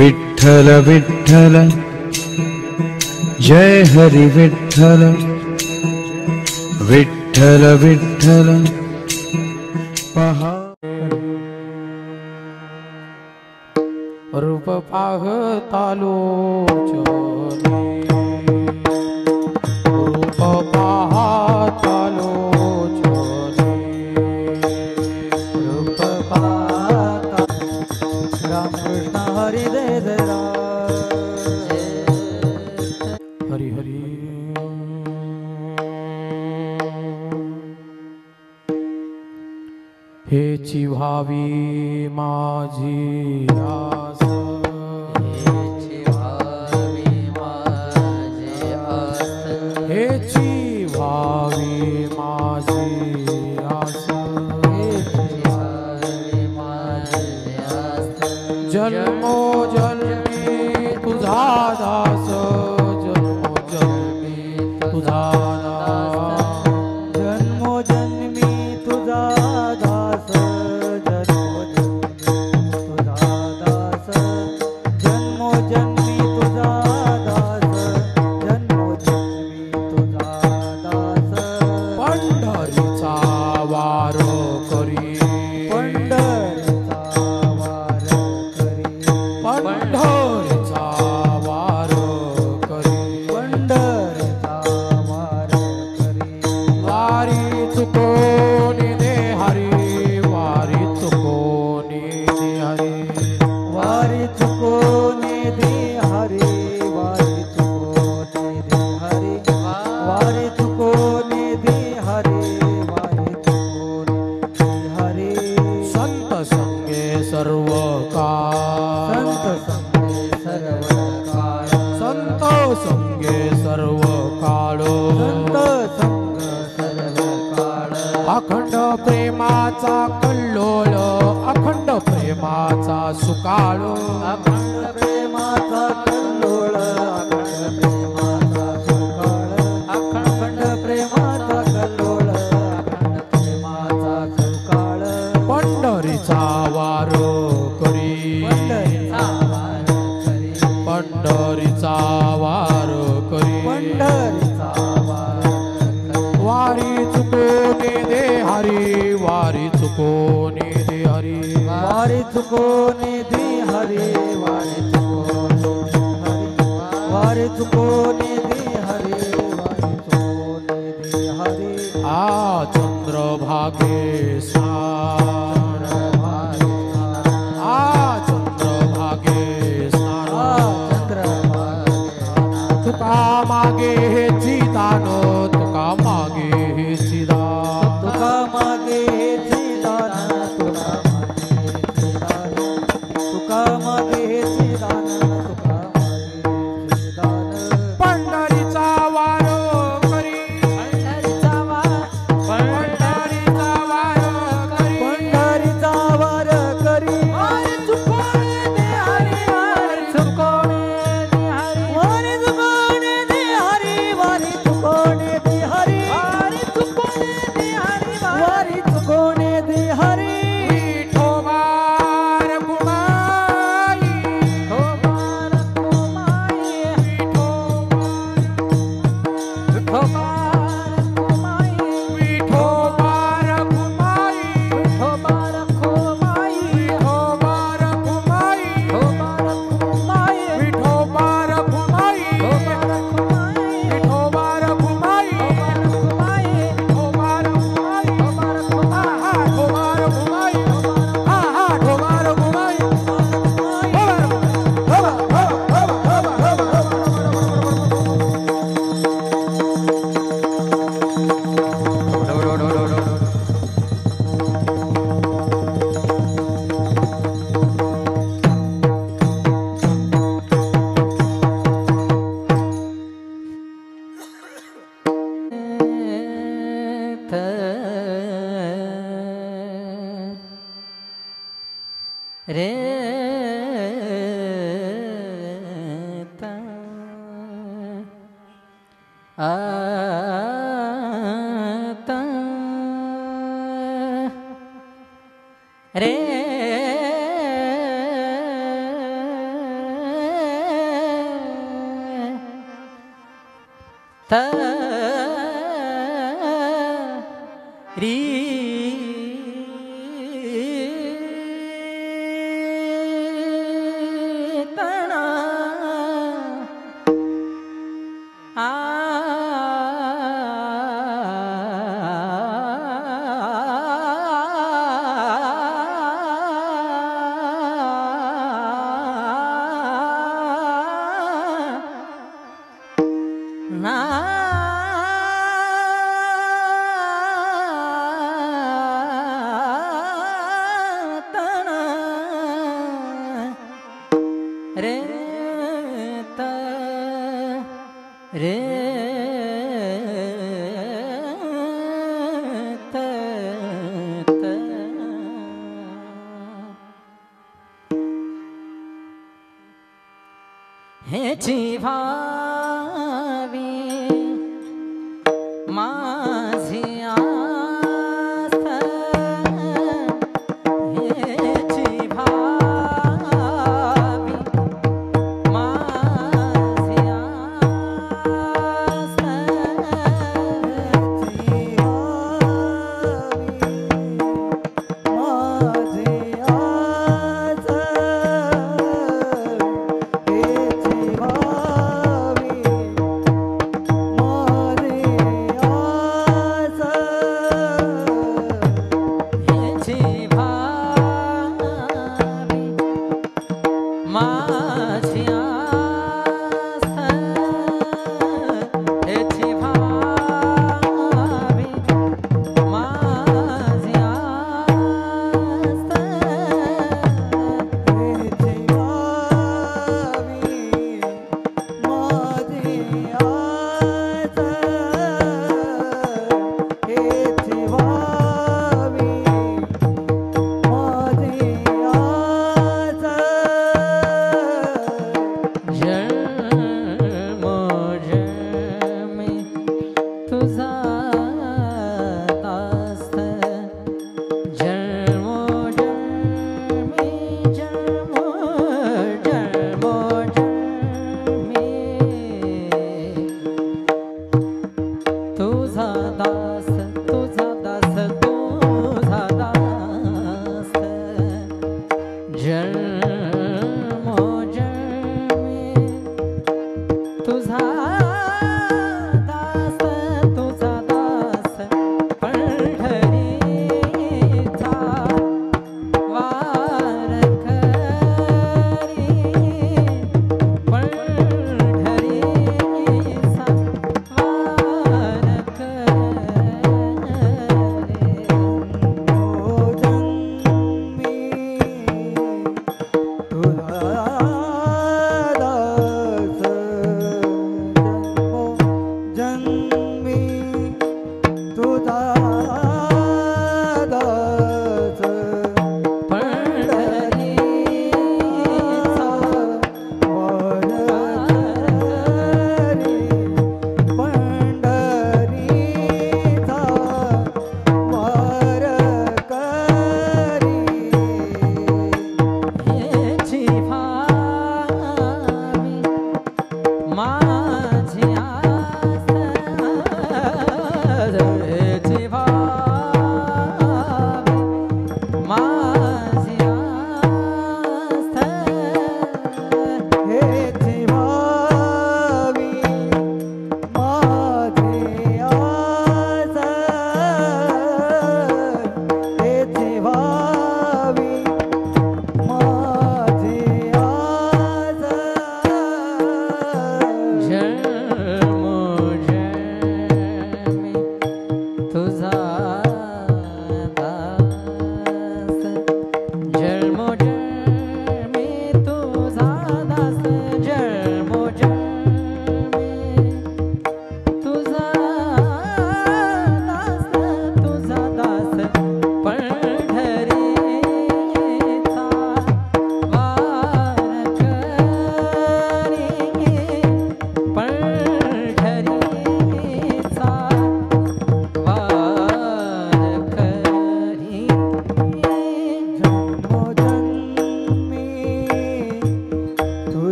विठ्ठल विठ्ठल जय हरि विठ्ठल विठ्ठल विठ्ठल पहा. रूप पाहतालो ठावी माझी राधे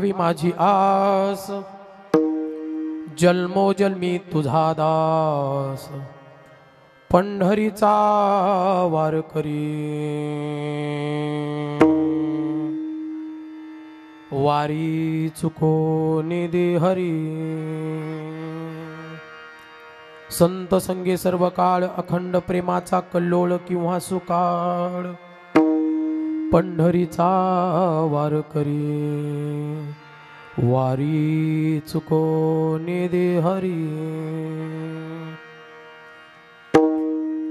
हेची माझी आस. जन्मोजन्मी तुझा दास. पंढरीचा वार करी. वारी चुकोने निधी हरी. संत संगे सर्व काळ अखंड प्रेमाचा कल्लोळ किंवा सुकाळ. पंढरीचा वार करी. वारी चुको दे हरी।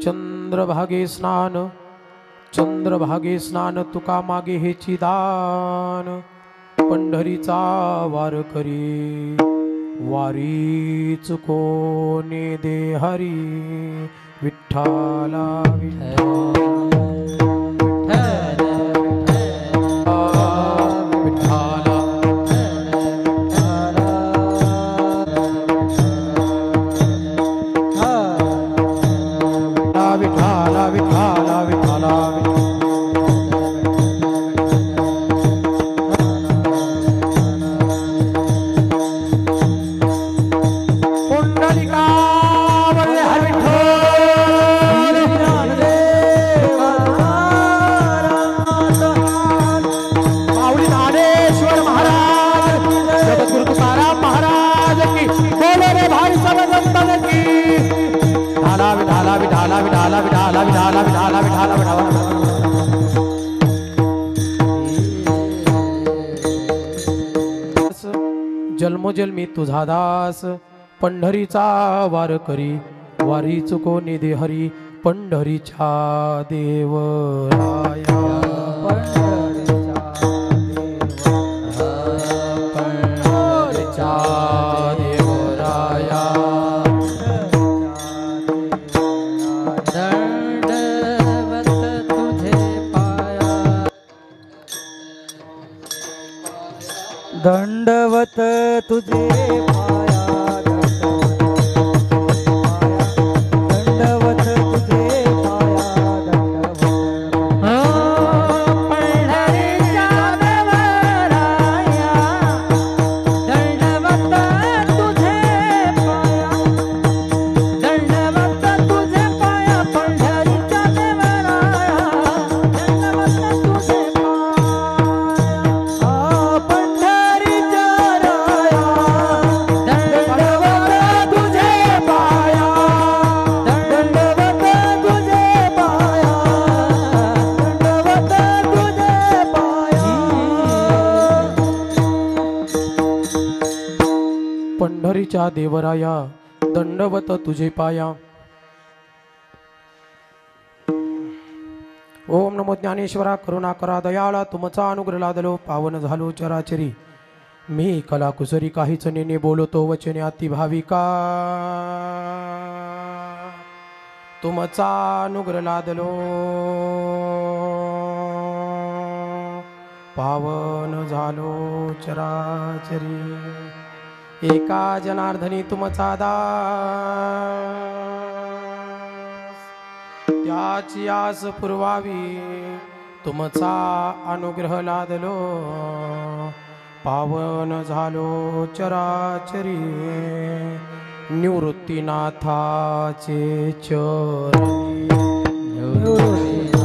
चंद्रभागे स्नान चंद्रभागे स्नान तुका मागे हे दान। पंढरीचा वार करी वारी चुको दे हरी। विठ्ठाला विठ्ठला। तुझा दास पंढरीचा वार करी. वारी चुकोने दे हरी पंढरीच्या देव तुझे पाया ओम नमो ज्ञानेश्वरा करुणा करा दयाळा तुमचा अनुग्रह लादलो पावन झालो चराचरी। मी कला कुसरी काहीच नेने बोलतो वचने अतिभाविका। तुमचा अनुग्रह लादलो। पावन झालो चराचरी। एका जनार्दनी तुमचा दा त्याची आस पुरवावी. तुमचा अनुग्रह लादलो. पावन झालो चराचरी. निवृत्तीनाथाचे चरणी.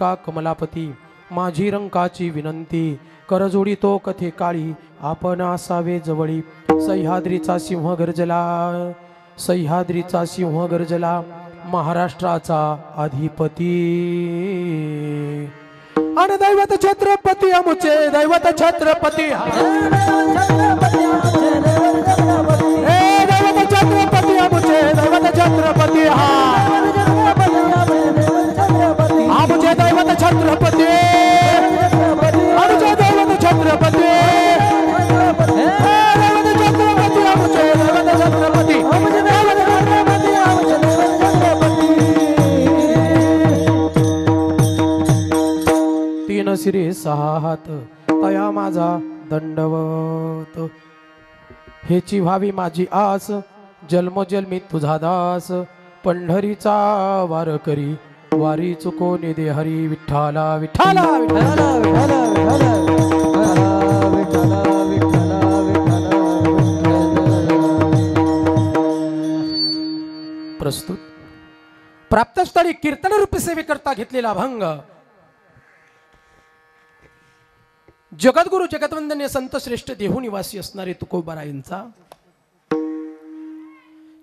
का कमलापती? माझी रंकाची विनंती करजोडी तो कथे काळी आपण असावे जवळी. सह्याद्रीचा सिंह गरजला सह्याद्रीचा सिंह गरजला महाराष्ट्राचा अधिपती. आणि दैवत छत्रपती अमुचे दैवत छत्रपती श्री सहा हात तया माझा दंडवत. हेची व्हावी माझी आस जन्मजन्मी तुझा दास. पंढरीचा वार करी वारी चुको निदे हरी विठ्ठाला विठ्ठाला विठ्ठाला विठ्ठाला विठ्ठाला विठ्ठल, प्रस्तुत. प्राप्तस्थळी कीर्तन रूपी सेवेकरता घेतलेला अभंग. जगद्गुरु जगतवंदनीय संत श्रेष्ठ देहू निवासी असणारे तुकोबारायांचा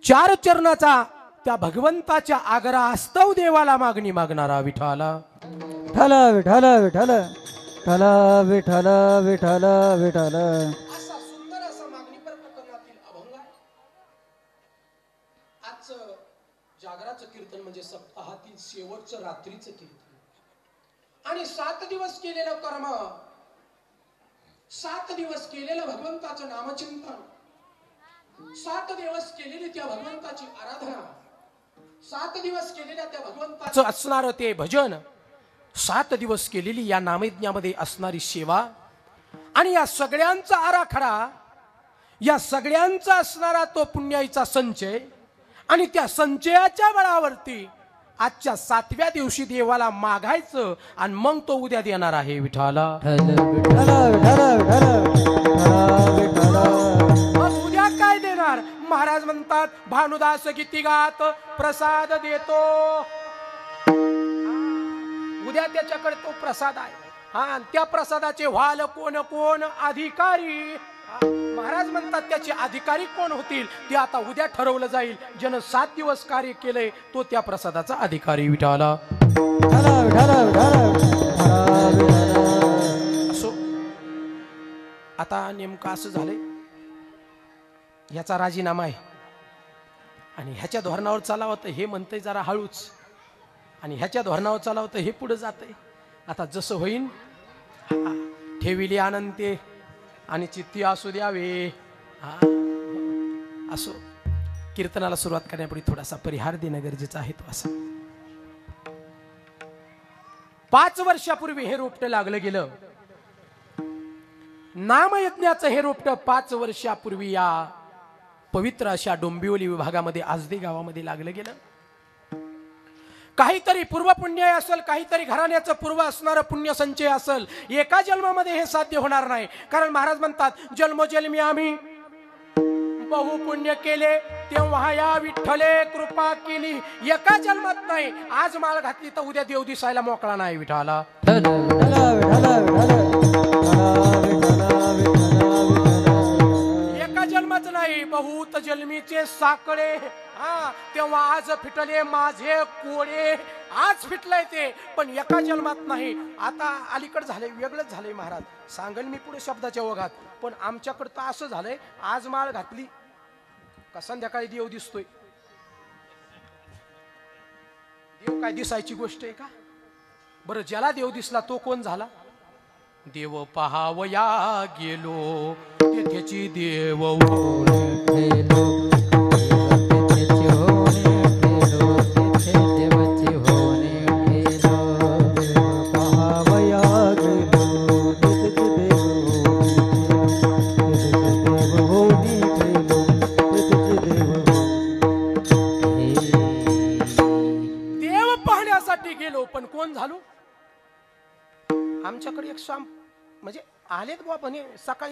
चार चरणाचा त्या भगवंताच्या आग्रा आस्तव देवाला मागणी मागणारा विठाला प्रकरणातील अभंग आहे. आजचं जागराचं कीर्तन म्हणजे सप्ताहातील शेवटचं रात्रीचं कीर्तन. आणि सात दिवस केलेलं कर्म सात दिवस केलेलं भगवंताचं नामचिंतन. सात दिवस केलेली त्या भगवंताची आराधना. सात दिवस केलेल्या त्या भगवंताचं असणारं ते भजन. सात दिवस केलेली या नामयज्ञामध्ये असणारी सेवा. आणि या सगळ्यांचा आराखडा या सगळ्यांचा असणारा तो पुण्याईचा संचय. आणि त्या संचयाच्या बळावरती आजच्या सातव्या दिवशी देवाला मागायचं आणि मग तो उद्या देणार आहे विठाला मग उद्या काय देणार? महाराज म्हणतात भानुदास किती गात प्रसाद देतो. उद्या त्याच्याकडे तो प्रसाद आहे. हा त्या प्रसादाचे व्हाल कोण कोण? अधिकारी. महाराज म्हणतात त्याचे अधिकारी कोण होतील? ते आता उद्या ठरवलं जाईल. ज्यानं सात दिवस कार्य केलंय तो त्या प्रसादाचा अधिकारी विठाला. असो आता नेमकं असं झालंय. ह्याचा राजीनामा आहे. आणि ह्याच्या धोरणावर चालावं तर हे म्हणतंय जरा हळूच. आणि ह्याच्या धोरणावर चालावं तर हे पुढे जातंय. आता जसं होईन हा, ठेविली आनंते आणि चित्ती असू द्यावे. हा, असो. कीर्तनाला सुरुवात करण्यापूर्वी थोडासा परिहार देणं गरजेचं आहे तो असा. पाच वर्षापूर्वी हे रोपट लागलं गेलं. नामयज्ञाचं हे रोपट पाच वर्षापूर्वी या पवित्र अशा डोंबिवली विभागामध्ये आजदे गावामध्ये लागलं गेलं. काहीतरी पूर्व पुण्य असेल काहीतरी घराण्याचं पूर्व असणारं पुण्य संचय असेल एका जन्मामध्ये हे साध्य होणार नाही. कारण महाराज म्हणतात जन्मोजन्मी आम्ही. बहु पुण्य केले तेव्हा या विठ्ठले कृपा केली. एका जन्मात नाही आज माळ घातली तर उद्या देव दिसायला मोकळा नाही विठाला बहुत जन्मीचे साकडे. हा तेव्हा आज फिटले माझे कोडे. आज फिटलंय ते पण एका जन्मात नाही. आता अलीकड झालंय वेगळंच झालंय महाराज. सांगेल मी पुढे शब्दाच्या ओघात पण आमच्याकडं तर असं झालंय आज माळ घातली. का संध्याकाळी देव दिसतोय? देव काय दिसायची गोष्ट आहे का? बरं ज्याला देव दिसला तो कोण झाला? देव पहावया गेलो तेथेची देव ओळख.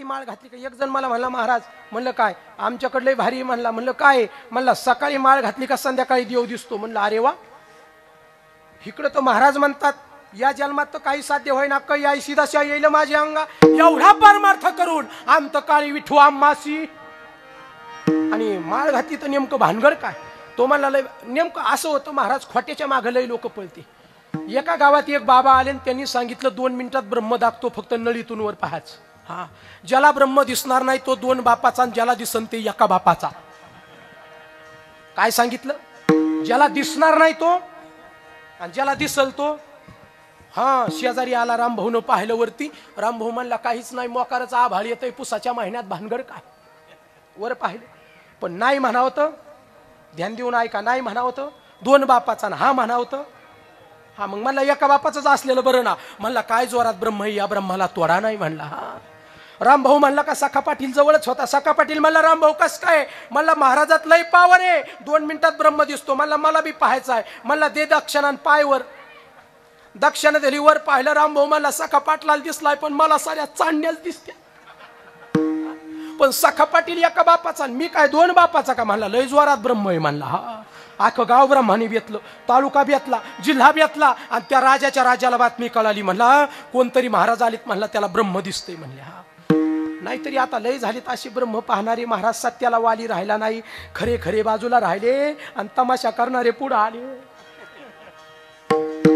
माळ घातली का एक जण मला म्हणला महाराज म्हणलं काय? आमच्याकडले भारी म्हणला. म्हणलं काय म्हणला सकाळी माळ घातली का संध्याकाळी देव दिसतो. म्हणलं अरे वा. इकडं तर महाराज म्हणतात या जन्मात तर काही साध्य होईना का या शिदाशा येईल माझ्या अंगा. एवढा परमार्थ करून आमत काळी विठू आम्मासी. आणि माळ घातली तर नेमकं भानगड काय? तो म्हणला लय नेमकं असं होतं महाराज खोट्याच्या मागं लय लोक पळते. एका गावात एक बाबा आले आणि त्यांनी सांगितलं दोन मिनिटात ब्रह्म दाखतो फक्त नळीतून वर पाहायचं हा. ज्याला ब्रह्म दिसणार नाही तो दोन बापाचा आणि ज्याला दिसन ते एका बापाचा. काय सांगितलं? ज्याला दिसणार नाही तो आणि ज्याला दिसल तो हा शेजारी आला रामभाऊनं पाहिलं वरती. रामभाऊ म्हणला काहीच नाही मोकारच आभाळ येतोय पुसाच्या महिन्यात भानगड काय? वर पाहिलं. पण नाही म्हणा तर ध्यान देऊन ऐका नाही म्हणा तर दोन बापाचा ना हा म्हणा तर. हा मग म्हणला एका बापाचंच असलेलं बरं ना. म्हणला काय जोरात ब्रह्म आहे, या ब्रह्माला तोडा नाही म्हणला हा. रामभाऊ म्हणला का सखा पाटील जवळच होता? सखा पाटील म्हणला रामभाऊ कस काय? म्हणला महाराजात लय पावर आहे. दोन मिनिटात ब्रह्म दिसतो. म्हणला मला बी पाहायचं आहे. म्हणला दे दक्षिणान पायवर. दक्षिणा दिली वर पाहिलं रामभाऊ म्हणला सखा पाटलाला दिसलाय पण मला साऱ्या चांडण्याच दिसत्या. पण सखा पाटील एका बापाचा आणि मी काय दोन बापाचा का? म्हणला लय जोरात ब्रह्म आहे म्हणला हा. अख्खं गाव ब्रह्माने बेतलं तालुका बेतला जिल्हा बेतला आणि त्या राजाच्या राजाला बातमी कळाली म्हणला कोणतरी महाराज आलीत म्हणला त्याला ब्रह्म दिसतंय म्हणले हा. नाहीतरी आता लय झालीत अशी ब्रह्म पाहणारे महाराज सत्याला वाली राहिला नाही. खरे खरे बाजूला राहिले आणि तमाशा करणारे पुढे आले.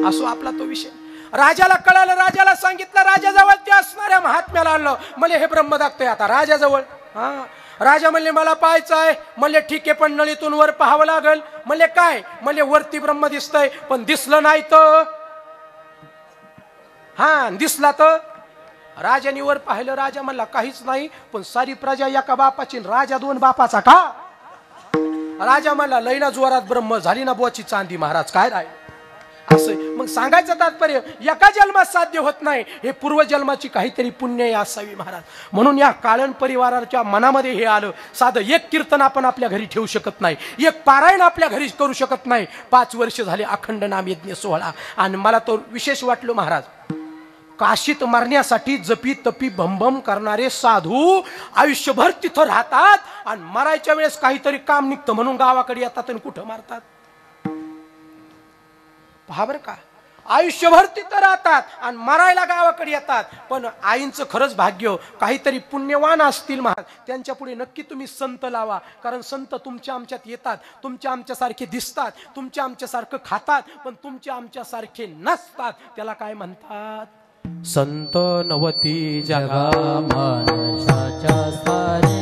असो आपला तो विषय. राजाला कळालं राजाला सांगितलं राजाजवळ ते असणाऱ्या महात्म्याला आणलं. मला हे ब्रह्म दाखतोय आता राजाजवळ. हा? राजा म्हणले मला पाहायचं आहे. म्हणले ठीक आहे पण नळीतून वर पाहावं लागल. म्हणले काय? म्हणले वरती ब्रह्म दिसतंय पण दिसलं नाही तर. हा दिसला तर? राजाने वर पाहिलं राजा म्हणला काहीच नाही पण सारी प्रजा एका बापाची राजा दोन बापाचा का? राजा म्हणला लईना जोरात ब्रह्म झाली ना बोची चांदी महाराज काय राय? असं मग सांगायचं तात्पर्य एका जन्मात साध्य होत नाही. हे पूर्वजन्माची काहीतरी पुण्य असावी महाराज. म्हणून या काळण परिवाराच्या मनामध्ये हे आलं. साधं एक कीर्तन आपण आपल्या घरी ठेवू शकत नाही. एक पारायण आपल्या घरी करू शकत नाही. पाच वर्ष झाले अखंड नाम यज्ञ सोहळा. आणि मला तो विशेष वाटलो महाराज काशीत मारण्यासाठी जपी तपी भंभम करणारे साधू आयुष्यभर तिथं राहतात आणि मरायच्या वेळेस काहीतरी काम निघतं म्हणून गावाकडे येतात आणि कुठं मारतात? पहा बरं का. आयुष्यभर तिथं राहतात आणि मरायला गावाकडे येतात. पण आईंचं खरंच भाग्य हो, काहीतरी पुण्यवान असतील महा त्यांच्या पुढे नक्की तुम्ही संत लावा. कारण संत तुमच्या आमच्यात येतात. तुमच्या आमच्यासारखे दिसतात. तुमच्या आमच्यासारखं खातात. पण तुमच्या आमच्यासारखे नसतात. त्याला काय म्हणतात? सन्तनवती नवती जगाम। चारी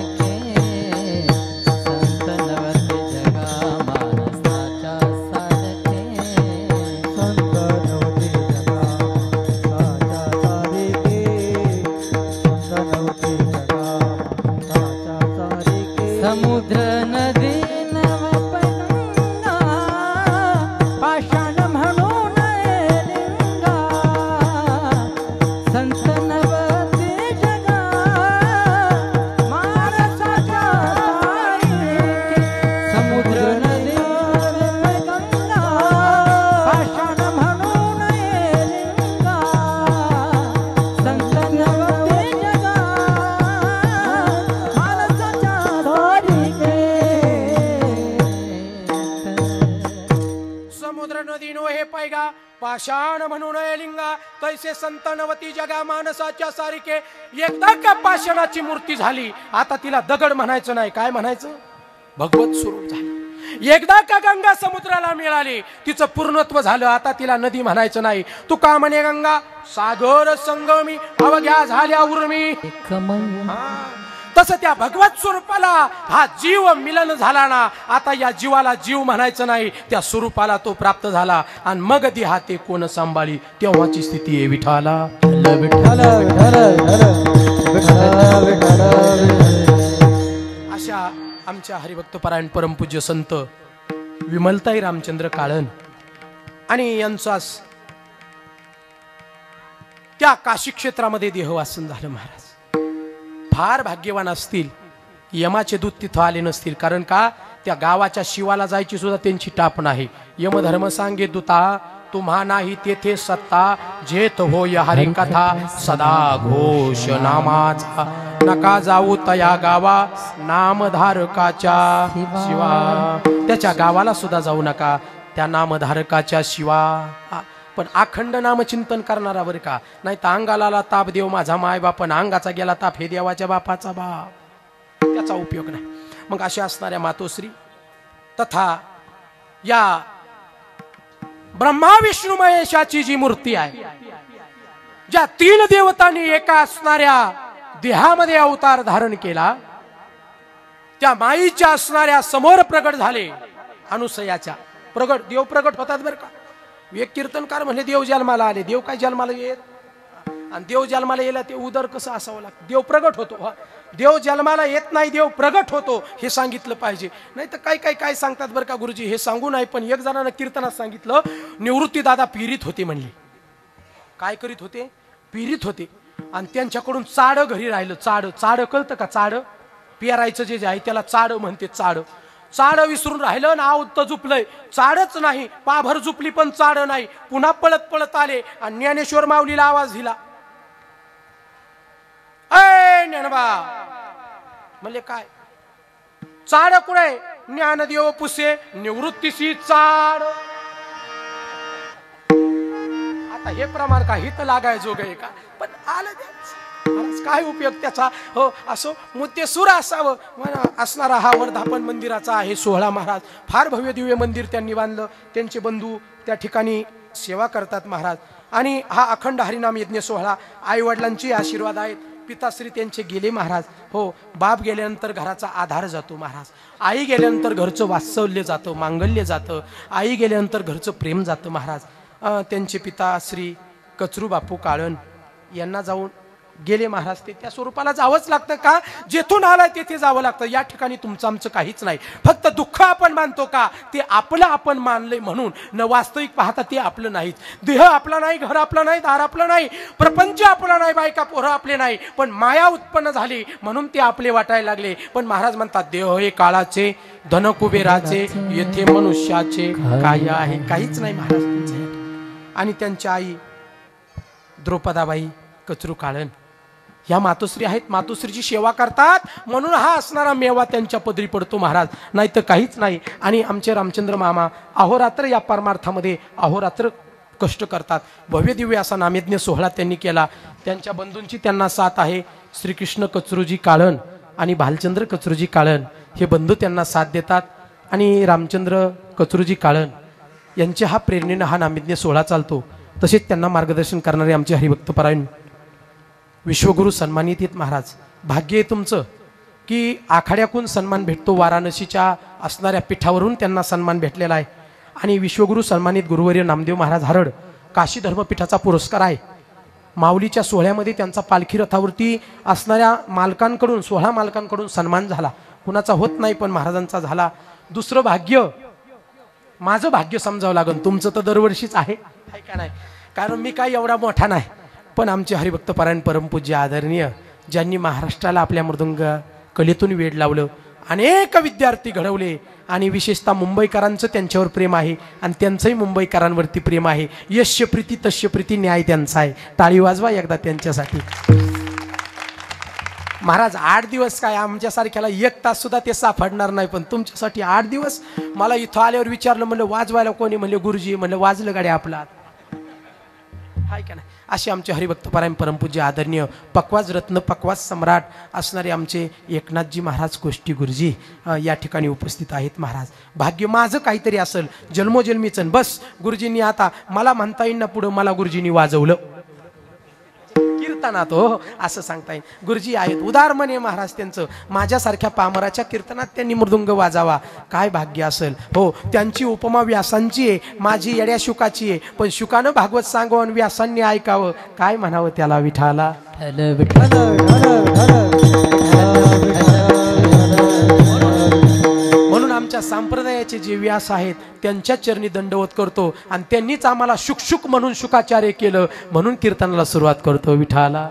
तैसे संत नवती जगा माणसाच्या सारिके. एकदा का पाषाणाची मूर्ती झाली आता तिला दगड म्हणायचं नाही. काय म्हणायचं? भगवत स्वरूप झालं. एकदा का गंगा समुद्राला मिळाली तिचं पूर्णत्व झालं आता तिला नदी म्हणायचं नाही. तू का म्हणे गंगा? सागर संगमी अवघ्या झाल्या उर्मी. तसं त्या भगवत स्वरूपाला हा जीव मिलन झाला ना आता या जीवाला जीव म्हणायचं नाही त्या स्वरूपाला तो प्राप्त झाला. आणि मग ती हा ते कोण सांभाळी तेव्हाची स्थिती आहे विठाला अशा आमच्या हरिभक्तपरायण परमपूज्य संत विमलताई रामचंद्र काळन आणि यांचा त्या काशी क्षेत्रामध्ये देहवासन झालं महाराज. फार भाग्यवान असतील. यमाचे दूत तिथं आले नसतील. कारण का? त्या गावाच्या शिवाला जायची सुद्धा त्यांची टाप नाही. यमधर्म सांगे दूता तुम्हा नाही तेथे सत्ता जेत हो या हरिकथा सदा घोष नामाचा. नका जाऊ तया गावा नामधारकाच्या शिवा. त्याच्या गावाला सुद्धा जाऊ नका. त्या नामधारकाच्या शिवा. पण अखंड नामचिंतन करणारा बरं का? नाही तर अंगाला ताप देव माझा माय बाप पण अंगाचा गेला ताप हे देवाच्या बापाचा बाप. त्याचा उपयोग नाही. मग अशा असणाऱ्या मातोश्री तथा या ब्रह्मा विष्णू महेशाची जी मूर्ती आहे ज्या तीन देवतांनी एका असणाऱ्या देहामध्ये अवतार धारण केला त्या माईच्या असणाऱ्या समोर प्रगट झाले अनुसयाच्या. प्रगट देव प्रगट होतात बरं का? एक कीर्तनकार म्हणले देव जन्माला आले. देव काय जन्माला येत? आणि देव जन्माला येला ते उदर कसं असावं लागतं? देव प्रगट होतो. हा. देव जन्माला येत नाही देव प्रगट होतो. हे सांगितलं पाहिजे. नाही तर काय काय काय सांगतात बरं का गुरुजी? हे सांगू नाही पण एक जणांना कीर्तनात सांगितलं निवृत्ती दादा पीडित होते म्हणले. काय करीत होते? पीरित होते. आणि त्यांच्याकडून चाड घरी राहिलं. चाड चाड कळतं का? चाड? पेरायचं जे जे आहे त्याला चाड म्हणते चाड. चाड विसरून राहिलं ना तर झुपलंय चाडच नाही पाभर झुपली पण चाड नाही. पुन्हा पळत पळत आले आणि ज्ञानेश्वर माऊलीला आवाज दिला. अय ज्ञानबा! म्हणजे काय? चाड कुठे? ज्ञानदेव पुसे निवृत्तीशी चाड. आता हे प्रमाण काही तर लागाय जोग आहे का? पण आलं काय उपयोग त्याचा? हो असो मुद्देसूर असावं. असणारा हा वर्धापन मंदिराचा आहे सोहळा महाराज. फार भव्य दिव्य मंदिर त्यांनी बांधलं. त्यांचे बंधू त्या ठिकाणी सेवा करतात महाराज. आणि हा अखंड हरिनाम यज्ञ सोहळा आईवडिलांचे आशीर्वाद आहेत. पिताश्री त्यांचे गेले महाराज. हो बाप गेल्यानंतर घराचा आधार जातो महाराज. आई गेल्यानंतर घरचं वास्तवल्य जातं मांगल्य जातं. आई गेल्यानंतर घरचं प्रेम जातं महाराज. त्यांचे पिता श्री कचरू बापू काळण यांना जाऊन गेले महाराज ते त्या स्वरूपाला जावंच लागतं का? जेथून आलाय तेथे जावं लागतं. या ठिकाणी तुमचं आमचं काहीच नाही. फक्त दुःख आपण मानतो का? ते आपलं आपण मानलंय म्हणून. न वास्तविक पाहता ते आपलं नाहीत. देह आपला नाही घर आपलं नाही दार आपलं नाही प्रपंच आपला नाही बायका पोरं आपले नाही. पण माया उत्पन्न झाली म्हणून ते आपले वाटायला लागले. पण महाराज म्हणतात देह हे काळाचे धन कुबेराचे येथे मनुष्याचे काय आहे. काहीच नाही महाराज आणि त्यांच्या आई द्रौपदाबाई कचरू काळण. ह्या मातोश्री आहेत मातोश्रीची सेवा करतात. म्हणून हा असणारा मेवा त्यांच्या पदरी पडतो महाराज. नाही तर काहीच नाही. आणि आमचे रामचंद्र मामा अहोरात्र या परमार्थामध्ये अहोरात्र कष्ट करतात. भव्य दिव्य असा नामयज्ञ सोहळा त्यांनी केला. त्यांच्या बंधूंची त्यांना साथ आहे. श्रीकृष्ण कचरूजी काळण आणि भालचंद्र कचरूजी काळण हे बंधू त्यांना साथ देतात. आणि रामचंद्र कचरूजी काळण यांच्या हा प्रेरणेनं हा नामयज्ञ सोहळा चालतो. तसेच त्यांना मार्गदर्शन करणारे आमचे हरिभक्तपरायण विश्वगुरु सन्मानित महाराज. भाग्य आहे तुमचं की आखाड्याकून सन्मान भेटतो वाराणसीच्या असणाऱ्या पीठावरून त्यांना सन्मान भेटलेला आहे. आणि विश्वगुरु सन्मानित गुरुवर्य नामदेव महाराज हरड काशी धर्मपीठाचा पुरस्कार आहे. माऊलीच्या सोहळ्यामध्ये त्यांचा पालखी रथावरती असणाऱ्या मालकांकडून सोहळा मालकांकडून सन्मान झाला. कुणाचा होत नाही पण महाराजांचा झाला. दुसरं भाग्य माझं भाग्य समजावं लागेल तुमचं तर दरवर्षीच आहे. आहे का नाही? कारण मी काय एवढा मोठा नाही. पण आमचे हरिभक्त परायण परमपूज्य आदरणीय ज्यांनी महाराष्ट्राला आपल्या मृदुंग कलेतून वेड लावलं अनेक विद्यार्थी घडवले आणि विशेषतः मुंबईकरांचं त्यांच्यावर प्रेम आहे आणि त्यांचंही मुंबईकरांवरती प्रेम आहे. यश्य प्रीती तस्य प्रीती न्याय त्यांचा आहे. टाळी वाजवा एकदा त्यांच्यासाठी. महाराज आठ दिवस काय आमच्यासारख्याला एक तास सुद्धा ते सापडणार नाही पण तुमच्यासाठी आठ दिवस? मला इथं आल्यावर विचारलं म्हणलं वाजवायला कोणी? म्हणले गुरुजी म्हणलं वाजलं गाडी आपला. हाय का नाही? असे आमचे हरिभक्त परायण परमपूज्य आदरणीय पक्वाज रत्न पक्वाज सम्राट असणारे आमचे एकनाथजी महाराज गोष्टी गुरुजी या ठिकाणी उपस्थित आहेत महाराज. भाग्य माझं काहीतरी असेल जन्मोजन्मीचं बस. गुरुजींनी आता मला म्हणता येईल ना पुढं मला गुरुजींनी वाजवलं. कीर्तनात हो असं सांगता येईल. गुरुजी आहेत उदार म्हणे महाराज त्यांचं. माझ्यासारख्या पामराच्या कीर्तनात त्यांनी मृदुंग वाजावा. काय भाग्य असेल. हो त्यांची उपमा व्यासांची आहे माझी येड्या शुकाची आहे. पण शुकानं भागवत सांगावं आणि व्यासांनी ऐकावं. काय म्हणावं त्याला विठाला? आमच्या संप्रदायाचे जे व्यास आहेत त्यांच्या चरणी दंडवत करतो आणि त्यांनीच आम्हाला शुकशुक म्हणून शुकाचार्य केलं म्हणून कीर्तनाला सुरुवात करतो. विठाला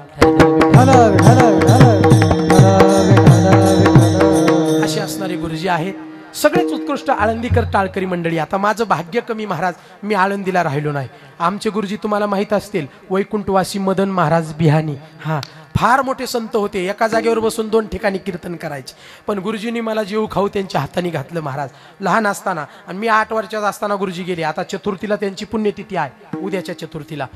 असे असणारे गुरुजी आहेत. सगळेच उत्कृष्ट आळंदीकर टाळकरी मंडळी. आता माझं भाग्य कमी महाराज मी आळंदीला राहिलो नाही. आमचे गुरुजी तुम्हाला माहीत असतील वैकुंठवासी मदन महाराज बिहानी. हा फार मोठे संत होते. एका जागेवर बसून दोन ठिकाणी कीर्तन करायचे. पण गुरुजींनी मला जीव खाऊ त्यांच्या हाताने घातलं महाराज. लहान असताना आणि मी आठ वर्षात असताना गुरुजी गेले. आता चतुर्थीला त्यांची पुण्यतिथी आहे उद्याच्या चतुर्थीला.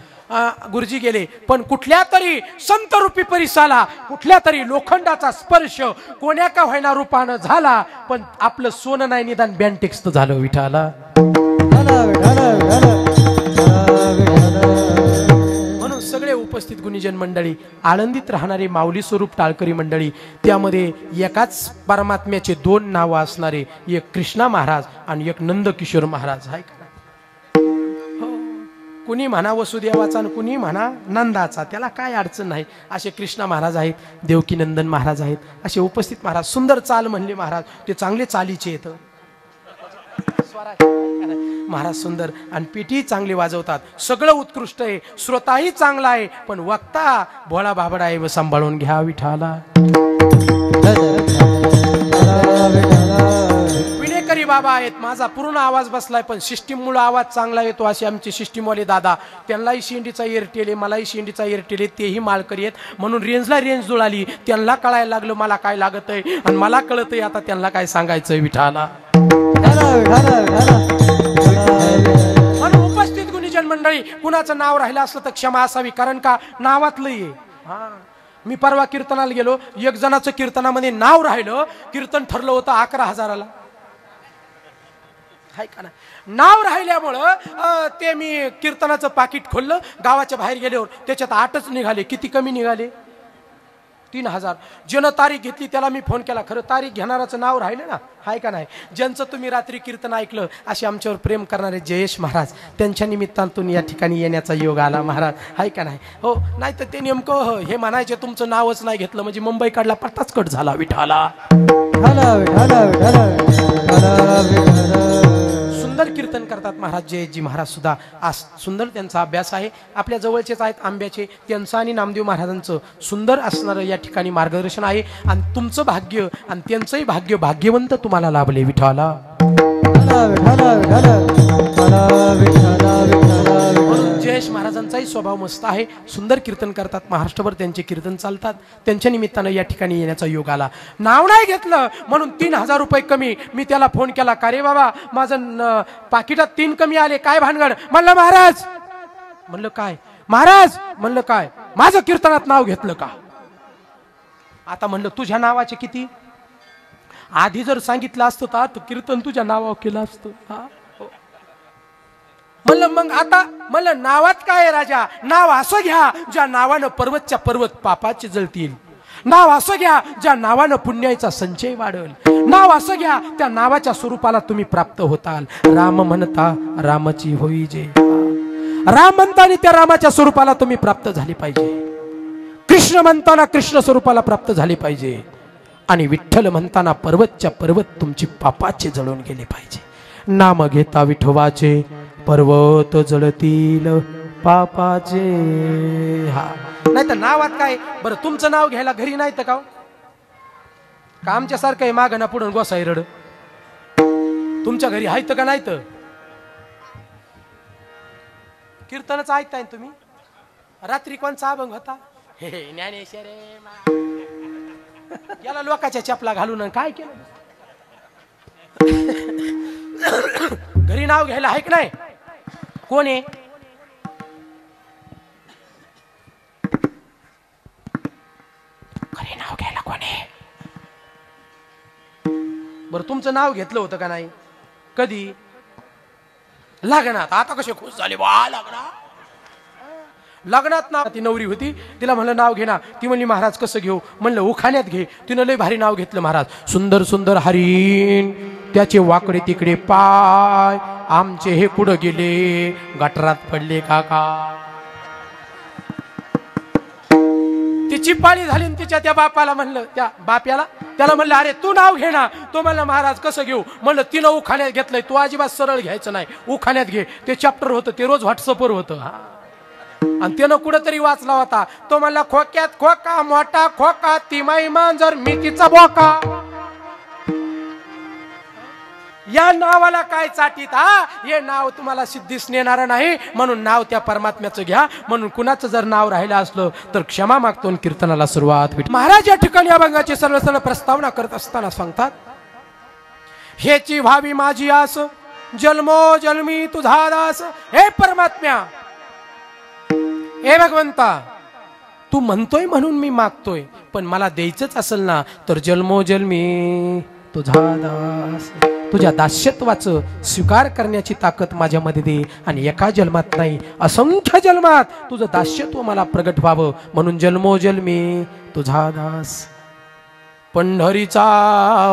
गुरुजी गेले. पण कुठल्या तरी संत रूपी परिसाला कुठल्या तरी लोखंडाचा स्पर्श कोण्या का व्हायना रूपानं झाला पण आपलं सोनं नाही निदान बँटेक्स झालं विठाला. उपस्थित गुणीजन मंडळी आळंदीत राहणारे माऊली स्वरूप टाळकरी मंडळी त्यामध्ये एकाच परमात्म्याचे दोन नावं असणारे एक कृष्णा महाराज आणि एक नंदकिशोर महाराज. आहे का? हो. कुणी म्हणा वसुदेवाचा आणि कुणी म्हणा नंदाचा त्याला काय अडचण नाही. असे कृष्णा महाराज आहेत देवकी नंदन महाराज आहेत असे उपस्थित महाराज सुंदर चाल म्हणले महाराज ते चांगले चालीचे येतं महाराज सुंदर आणि पेटी चांगली वाजवतात. सगळं उत्कृष्ट आहे. श्रोताही चांगला आहे. पण वक्ता भोळा बाबडा आहे. व सांभाळून घ्या विठाला विनेकरी बाबा आहेत. माझा पूर्ण आवाज बसलाय पण सिस्टीममुळं आवाज चांगला येतो असे आमचे सिस्टीमवाले दादा. त्यांनाही शेंडीचा एअरटेल आहे मलाही शेंडीचा एअरटेल आहे. तेही माळकरी आहेत. म्हणून रेंजला रेंज जुळाली. त्यांना कळायला लागलं मला काय लागत आहे आणि मला कळत आहे आता त्यांना काय सांगायचंय विठाला म्हणून उपस्थित गुणीजन मंडळी कुणाचं नाव राहिलं असलं तर क्षमा असावी कारण का? नावातलं आहे. हा. मी परवा कीर्तनाला गेलो एक जणाचं कीर्तनामध्ये नाव राहिलं कीर्तन ठरलं होतं अकरा हजाराला. हाय का ना? नाव राहिल्यामुळं ते मी कीर्तनाचं पाकिट खोललं गावाच्या बाहेर गेल्यावर त्याच्यात आठच निघाले किती कमी निघाले? तीन हजार. ज्यानं तारीख घेतली त्याला मी फोन केला. खरं तारीख घेणाराचं नाव राहिलं ना? हाय का नाही? ज्यांचं तुम्ही रात्री कीर्तन ऐकलं असे आमच्यावर प्रेम करणारे जयेश महाराज त्यांच्या निमित्तातून या ठिकाणी येण्याचा योग आला महाराज. हाय का नाही? हो नाही तर ते नेमकं हो, हे म्हणायचे तुमचं नावच नाही घेतलं म्हणजे मुंबई काढला पट्टाच कट झाला विठाला सुंदर कीर्तन करतात महाराज जयजी महाराज सुद्धा. आज सुंदर त्यांचा अभ्यास आहे. आपल्या जवळचेच आहेत आंब्याचे. त्यांचं आणि नामदेव महाराजांचं सुंदर असणारं या ठिकाणी मार्गदर्शन आहे. आणि तुमचं भाग्य आणि त्यांचंही भाग्य भाग्यवंत तुम्हाला लाभले विठाला म्हणून गणेश महाराजांचाही स्वभाव मस्त आहे. सुंदर कीर्तन करतात. महाराष्ट्रभर त्यांचे कीर्तन चालतात. त्यांच्या निमित्तानं या ठिकाणी येण्याचा योग आला. नाव नाही घेतलं. म्हणून तीन हजार रुपये कमी. मी त्याला फोन केला का रे बाबा माझं पाकिटात तीन कमी आले. काय भानगड? म्हणलं महाराज. म्हणलं काय? महाराज. म्हणलं काय? माझं कीर्तनात नाव घेतलं का? आता म्हणलं तुझ्या नावाचे किती? आधी जर सांगितलं असतं तर कीर्तन तुझ्या नावावर केलं असतं. हा? म्हणलं मग आता म्हणलं नावात काय राजा? नाव असं घ्या ज्या नावानं पर्वतच्या पर्वत पापाचे जळतील. नाव असं घ्या ज्या नावानं पुण्याचा संचय वाढल. नाव असं घ्या त्या नावाच्या स्वरूपाला तुम्ही प्राप्त होताल. राम म्हणता रामाची होई जे राम म्हणताना त्या रामाच्या स्वरूपाला तुम्ही प्राप्त झाले पाहिजे. कृष्ण म्हणताना कृष्ण स्वरूपाला प्राप्त झाले पाहिजे. आणि विठ्ठल म्हणताना पर्वतच्या पर्वत तुमची पापाचे जळून गेले पाहिजे. नाम घेता विठोबाचे पर्वत जळतील पापाचे. हा. नाही तर नावात काय? बरं तुमचं नाव घ्यायला घरी नाही तर का? का आमच्या सारखं आहे मागं ना पुढं गोसाई रड? तुमच्या घरी आहेत का नाही तर? कीर्तनच ऐकताय तुम्ही? रात्री कोणचा अभंग होता? हे ज्ञानेश्वरे मा- याला लोकाच्या चपला घालून काय केलं? घरी नाव घ्यायला आहे की नाही? कोण आहे? खरे नाव घ्यायला कोण आहे? बरं तुमचं नाव घेतलं होतं का नाही? कधी? लग्नात. आता कसे खुश झाले वा लग्नात. लग्नात ना ती नवरी होती. तिला म्हणलं नाव घे ना. ती म्हणली महाराज कसं घेऊ? म्हणलं उखाण्यात घे. तिनं लय भारी नाव घेतलं महाराज. सुंदर सुंदर हरिण. त्याचे वाकडे तिकडे पाय. आमचे हे कुठं गेले? गटरात पडले काका. तिची पाळी झाली तिच्या त्या बापाला म्हणलं त्या बाप्याला त्याला म्हणलं अरे तू नाव घे ना. तो म्हणलं महाराज कसं घेऊ? म्हणलं तिनं उखाण्यात घेतलंय. तू अजिबात सरळ घ्यायचं नाही. उखाण्यात घे. ते चॅप्टर होतं ते रोज व्हॉट्सअपवर होतं. हा. आणि त्यानं कुठंतरी वाचला होता. तो म्हणला खोक्यात खोका मोठा खोका ती माई मांजर मी तिचा बोका. या नावाला काय चाटीत हा? हे नाव तुम्हाला सिद्धीस नेणार नाही. म्हणून नाव त्या परमात्म्याचं घ्या. म्हणून कुणाचं जर नाव राहिलं असलं तर क्षमा मागतो कीर्तनाला सुरुवात होईल महाराज या ठिकाणी अभंगाची सर्व सण प्रस्तावना करत असताना सांगतात हेची व्हावी माझी आस जन्मो जन्मी तुझा दास. हे परमात्म्या हे भगवंता तू म्हणतोय म्हणून मी मागतोय पण मला द्यायचंच असेल ना तर जन्मोजन्मी तुझा दास. तुझ्या दास्यत्वाचं स्वीकार करण्याची ताकद माझ्यामध्ये दे आणि एका जन्मात नाही असंख्य जन्मात तुझं दास्यत्व मला प्रगट व्हावं. म्हणून जन्मोजन्मी तुझा दास. पंढरीचा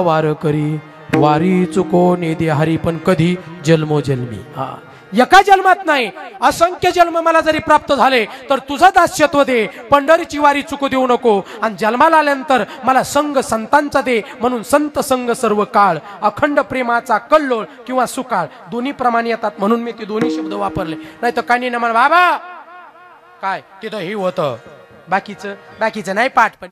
वार करी वारी चुको दे हरी पण कधी जन्मोजन्मी हा. एका जन्मात नाही. असंख्य जन्म मला जरी प्राप्त झाले तर तुझं दास्यत्व दे. पंढरीची वारी चुकू देऊ नको. आणि जन्माला आल्यानंतर मला संघ संतांचा दे म्हणून संत संघ सर्व काळ अखंड प्रेमाचा कल्लोळ किंवा सुकाळ दोन्ही प्रमाणे येतात म्हणून मी ते दोन्ही शब्द वापरले. नाही तर कानी बाबा! काय? तिथं हे होतं. बाकीचं बाकीचं नाही पाठ पण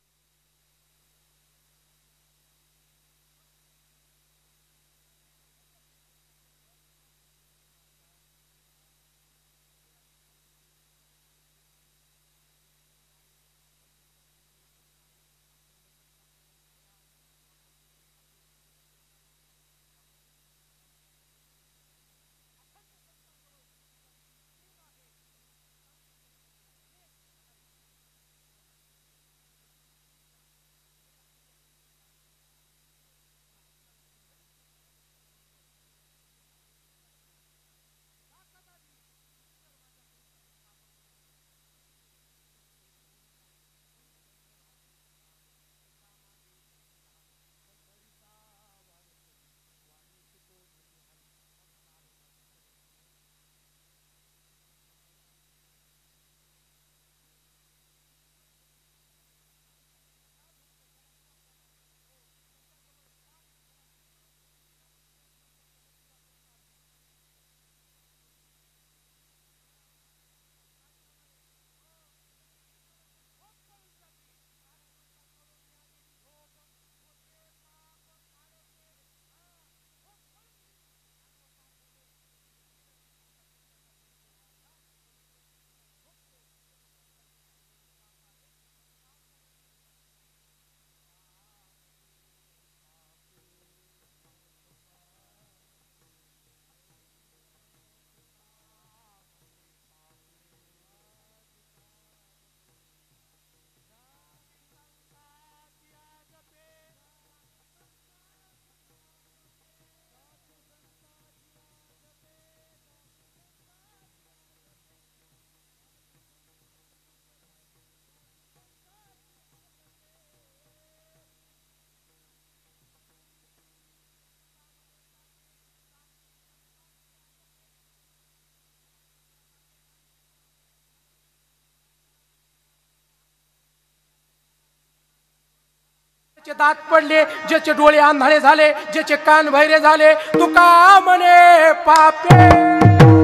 ज्याचे दात पडले ज्याचे डोळे आंधळे झाले ज्याचे कान भैरे झाले तुका म्हणे पापे.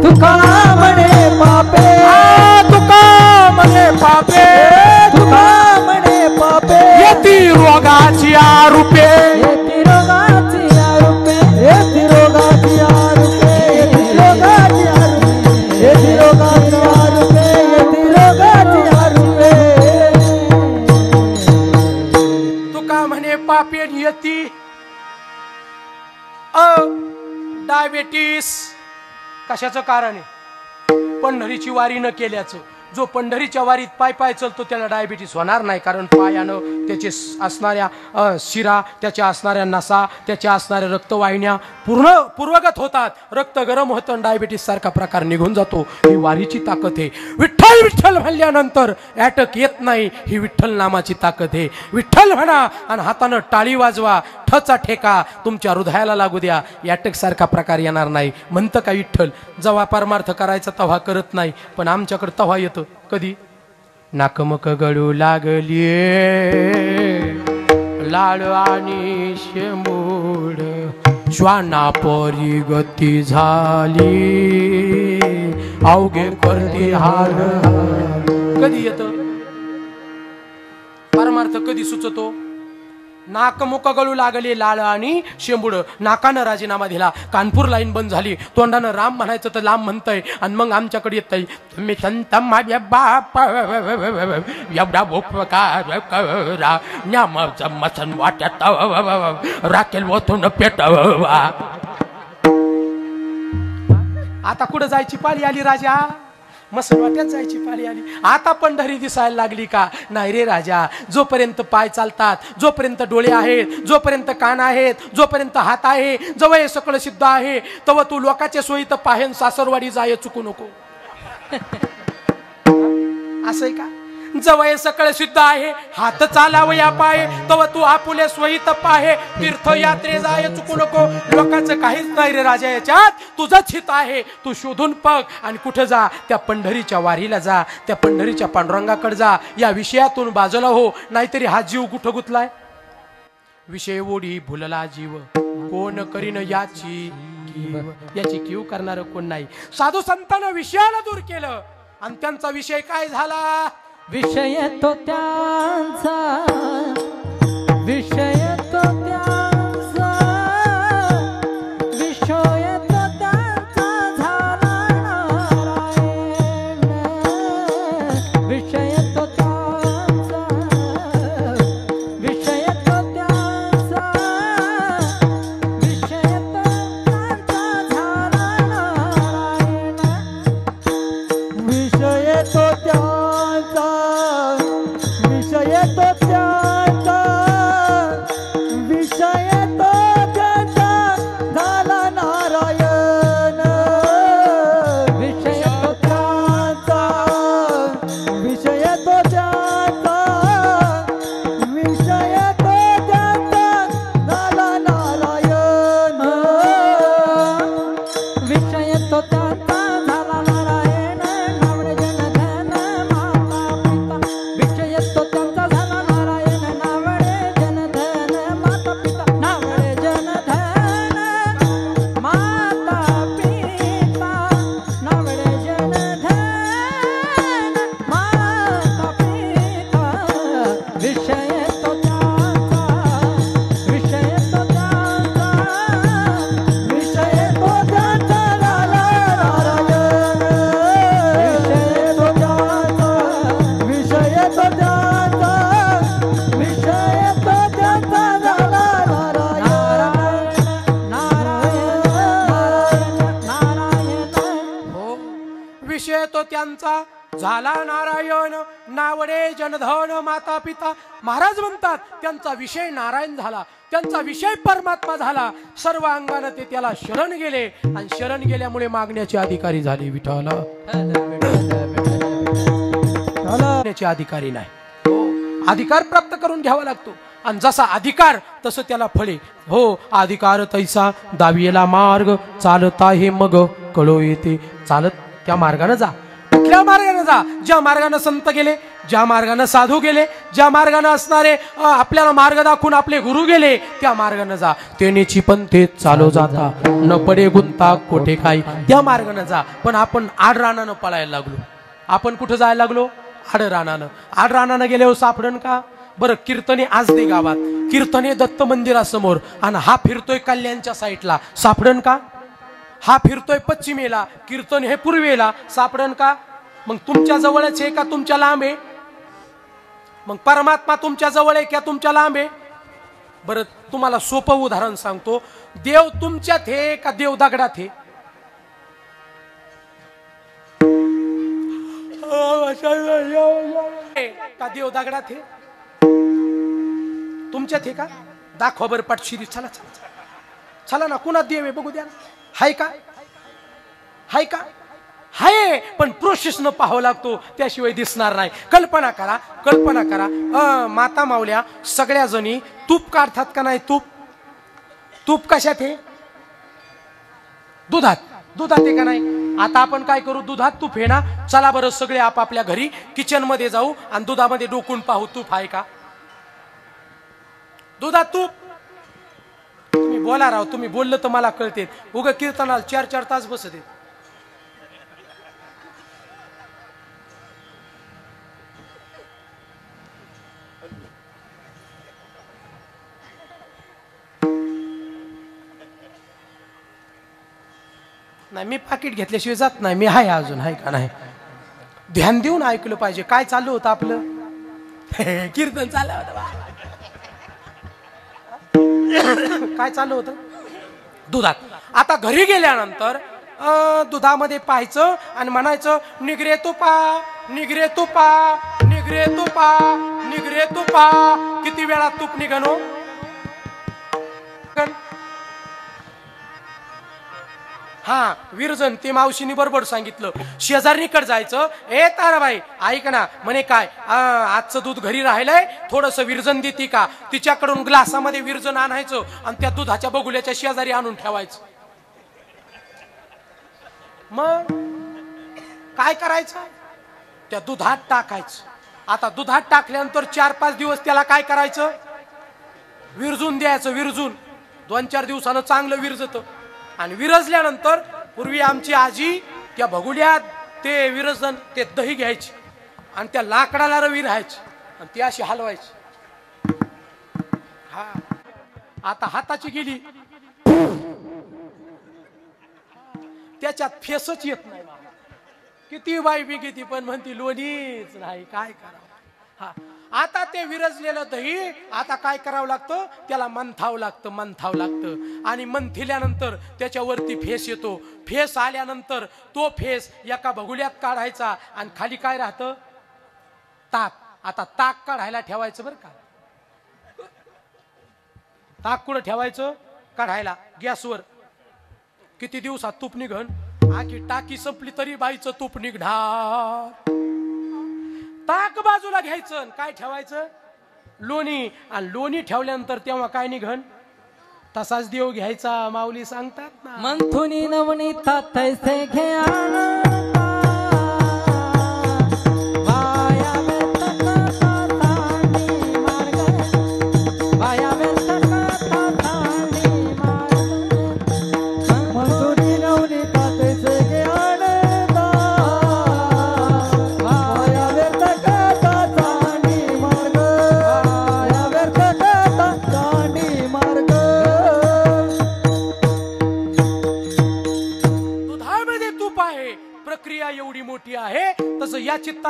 तुका म्हणे पापे. तुका म्हणे पापे. तुका म्हणे पापे. येती रोगाची आरुपे. येती डायबेटीस कशाचं कारण आहे? पंढरीची वारी न केल्याचं. जो पंढरीच्या वारीत पाय पाय चलतो त्याला डायबिटीस होणार नाही. कारण पायानं त्याचे असणाऱ्या शिरा त्याच्या असणाऱ्या नसा त्याच्या असणाऱ्या रक्तवाहिन्या पूर्ण पूर्वगत होतात. रक्त गरम होतं डायबिटीस सारखा प्रकार निघून जातो. ही वारीची ताकद आहे. विठ्ठल विठ्ठल म्हणल्यानंतर अटक येत नाही. ही विठ्ठल नामाची ताकद आहे. विठ्ठल म्हणा आणि हातानं टाळी वाजवा. ठचा ठेका. तुमच्या हृदयाला लागू द्या. अटक सारखा प्रकार येणार नाही. म्हणतं का विठ्ठल? जेव्हा परमार्थ करायचा तेव्हा करत नाही. पण आमच्याकडे तेव्हा येतं. कधी? नाकमक गळू लागली लाड आणि शेंबूड श्वाना परी गती झाली. अवघे करती हार. कधी येत? परमार्थ कधी सुचतो? नाक गळू लागले लाळ आणि शेंबुड. नाकानं राजीनामा दिला. कानपूर लाईन बंद झाली. तोंडानं राम म्हणायचं तर लांब म्हणतंय. आणि मग आमच्याकडे येतंय. तुम्ही संत माझ्या बाप. एवढा उपकार करा. मसन वाट्यात. राखेल ओथून पेटवा. आता कुठं जायची पाळी आली राजा? मसनवाट्यात जायची पाळी आली. आता पंढरी दिसायला लागली का? नाही रे राजा जोपर्यंत पाय चालतात जोपर्यंत डोळे आहेत जोपर्यंत कान आहेत जोपर्यंत हात आहे जवळ हे सकळ सिद्ध आहे तव तू लोकाच्या सोयीत पाहेन सासरवाडी जाय चुकू नको. असंय का? जवळ सकळ सिद्ध आहे. हात चालावया पाय. तव तू आपुले स्वहित पाहे. तीर्थयात्रे जाय चुकू नको. लोकांचं काहीच नाही रे राजा याच्यात तुझंच हित आहे. तू शोधून पग आणि कुठं जा? त्या पंढरीच्या वारीला जा. त्या पंढरीच्या पांडुरंगाकडे जा. या विषयातून बाजूला हो. नाहीतरी हा जीव कुठं गुतलाय. विषय ओढी भुलला जीव. कोण करीन याची याची कीव करणार कोण नाही? साधू संतांना विषयाला दूर केलं. आणि त्यांचा विषय काय झाला? विषय तो त्यांचा. विषय तो त्या वडे जनधन माता पिता महाराज म्हणतात त्यांचा विषय नारायण झाला. त्यांचा विषय परमात्मा झाला. सर्व अंगानं ते त्याला शरण गेले. आणि शरण गेल्यामुळे मागण्याचे अधिकारी झाले विठाला मागण्याचे अधिकारी नाही. अधिकार प्राप्त करून घ्यावा लागतो. आणि जसा अधिकार तसं त्याला फळे. हो अधिकार तैसा दावियेला मार्ग. चालता हे मग कळो येते. चालत त्या मार्गाने जा. कुठल्या मार्गाने जा? ज्या मार्गाने संत गेले ज्या मार्गाने साधू गेले ज्या मार्गाने असणारे आपल्याला मार्ग दाखवून आपले गुरु गेले त्या मार्गाने जा. तेनेची पण ते चालू जाता. न पडे गुंता कोठे काही त्या मार्गाने जा. पण आपण आड रानानं पळायला लागलो. आपण कुठं जायला लागलो? आड रानानं. आड रानानं गेल्यावर सापडन का? बरं कीर्तने आज दे गावात. कीर्तने दत्त मंदिरासमोर. आणि हा फिरतोय कल्याणच्या साईडला. सापडन का? हा फिरतोय पश्चिमेला. कीर्तन हे पूर्वेला. सापडन का? मग तुमच्या जवळच आहे का? तुमच्या लांब आहे? मग परमात्मा तुमच्या जवळ आहे क्या तुमच्या लांब आहे? बरं तुम्हाला सोपं उदाहरण सांगतो. देव तुमच्यात हे का देव दगडात हे? का देव दगडात हे? तुमच्यात हे का? दाखवा बरं पाठशिरी. चला चला चला. ना कुणात देव आहे? बघू द्या हाय का? हाय का? हाय पण प्रोसेसनं पाहावं लागतो त्याशिवाय दिसणार नाही. कल्पना करा कल्पना करा. अ, माता मावल्या सगळ्या जणी तूप काढतात का नाही तूप? तूप कशात हे? दुधात. दुधात आहे का नाही? आता आपण काय करू? दुधात तूप हे ना? चला बरं सगळे आपापल्या घरी किचनमध्ये जाऊ आणि दुधामध्ये डोकून पाहू तूप आहे का? दुधात तूप. तुम्ही बोला राव तुम्ही बोललं तर मला कळते उग कीर्तनाला चार चार तास बसते नाही मी पाकिट घेतल्याशिवाय जात नाही. मी आहे अजून आहे का नाही? ध्यान देऊन ऐकलं पाहिजे. काय चालू होतं आपलं? कीर्तन चाललं होतं. काय चालू होतं? दुधात. आता घरी गेल्यानंतर अं, दुधामध्ये पाहायचं आणि म्हणायचं निगरे तुपा निगरे तुपा निगरे तुपा निगरे तुपा. किती वेळा तूप निघनो हा वीरजन ते मावशीनी बरोबर सांगितलं. शेजारीकडे जायचं. ए ताराबाई ऐक ना म्हणे काय आजचं दूध घरी राहिलंय? थोडस विरजन देते का? तिच्याकडून ग्लासामध्ये विरजन आणायचं आणि त्या दुधाच्या बगुल्याच्या शेजारी आणून ठेवायचं. मग? काय करायचं? त्या दुधात टाकायचं. आता दुधात टाकल्यानंतर चार पाच दिवस त्याला काय करायचं? विरजून द्यायचं विरजून. दोन चार दिवसानं चांगलं विरजतं. आणि विरजल्यानंतर पूर्वी आमची आजी त्या भगुल्यात ते विरजन ते दही घ्यायची आणि त्या लाकडाला रवी राहायची आणि ती अशी हलवायची. हा. आता हाताची गेली. त्याच्यात फेसच येत नाही किती बाई बी किती पण म्हणती लोणीच नाही काय करावं? हा. आता ते विरजलेलं दही आता काय करावं लागतं? त्याला मंथावं लागतं मंथावं लागतं. आणि मंथिल्यानंतर त्याच्यावरती फेस येतो. फेस आल्यानंतर तो फेस एका बगुल्यात काढायचा आणि खाली काय राहतं? ताक. आता ताक काढायला ठेवायचं बरं का? ताक कुठं ठेवायचं? काढायला. गॅसवर. किती दिवसात तूप निघन? आखी टाकी संपली तरी बाईचं तूप निघणार. ताक बाजूला घ्यायचं आणि काय ठेवायचं? लोणी. आणि लोणी ठेवल्यानंतर तेव्हा काय निघन? तसाच देव घ्यायचा माऊली सांगतात ना. मंथुनी नवनीता तैसे घ्या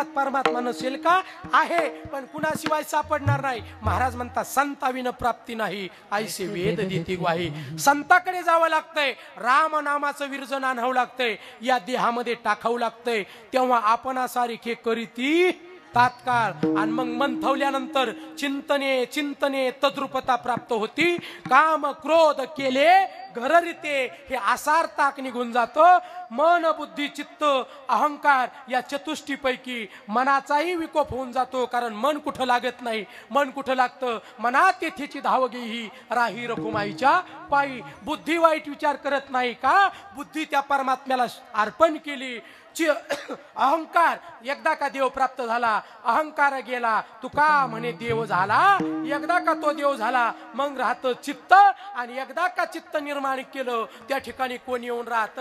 जगात परमात्मा नसेल का? आहे पण कुणाशिवाय सापडणार नाही. महाराज म्हणतात संताविन प्राप्ती नाही. आईसे वेद देती ग्वाही. संताकडे जावं लागतंय. राम नामाचं विरजन आणावं लागतंय. या देहामध्ये टाकावं लागतंय. तेव्हा आपण सारखे करीती तात्काळ आणि मग मंथवल्यानंतर चिंतने चिंतने तद्रुपता प्राप्त होती. काम क्रोध केले घररिते हे आसार ताक निघून जातो. मन बुद्धी चित्त अहंकार या चतुष्टीपैकी मनाचाही विकोप होऊन जातो कारण मन कुठं लागत नाही. मन कुठं लागतं? मनात तेथेची धावगी ही राही रखुमाईच्या पायी. बुद्धी वाईट विचार करत नाही का? बुद्धी त्या परमात्म्याला अर्पण केली. अहंकार एकदा का देव प्राप्त झाला अहंकार गेला तू का म्हणे देव झाला. एकदा का तो देव झाला मग राहत चित्त आणि एकदा का चित्त निर्माण केलं त्या ठिकाणी कोण येऊन राहत?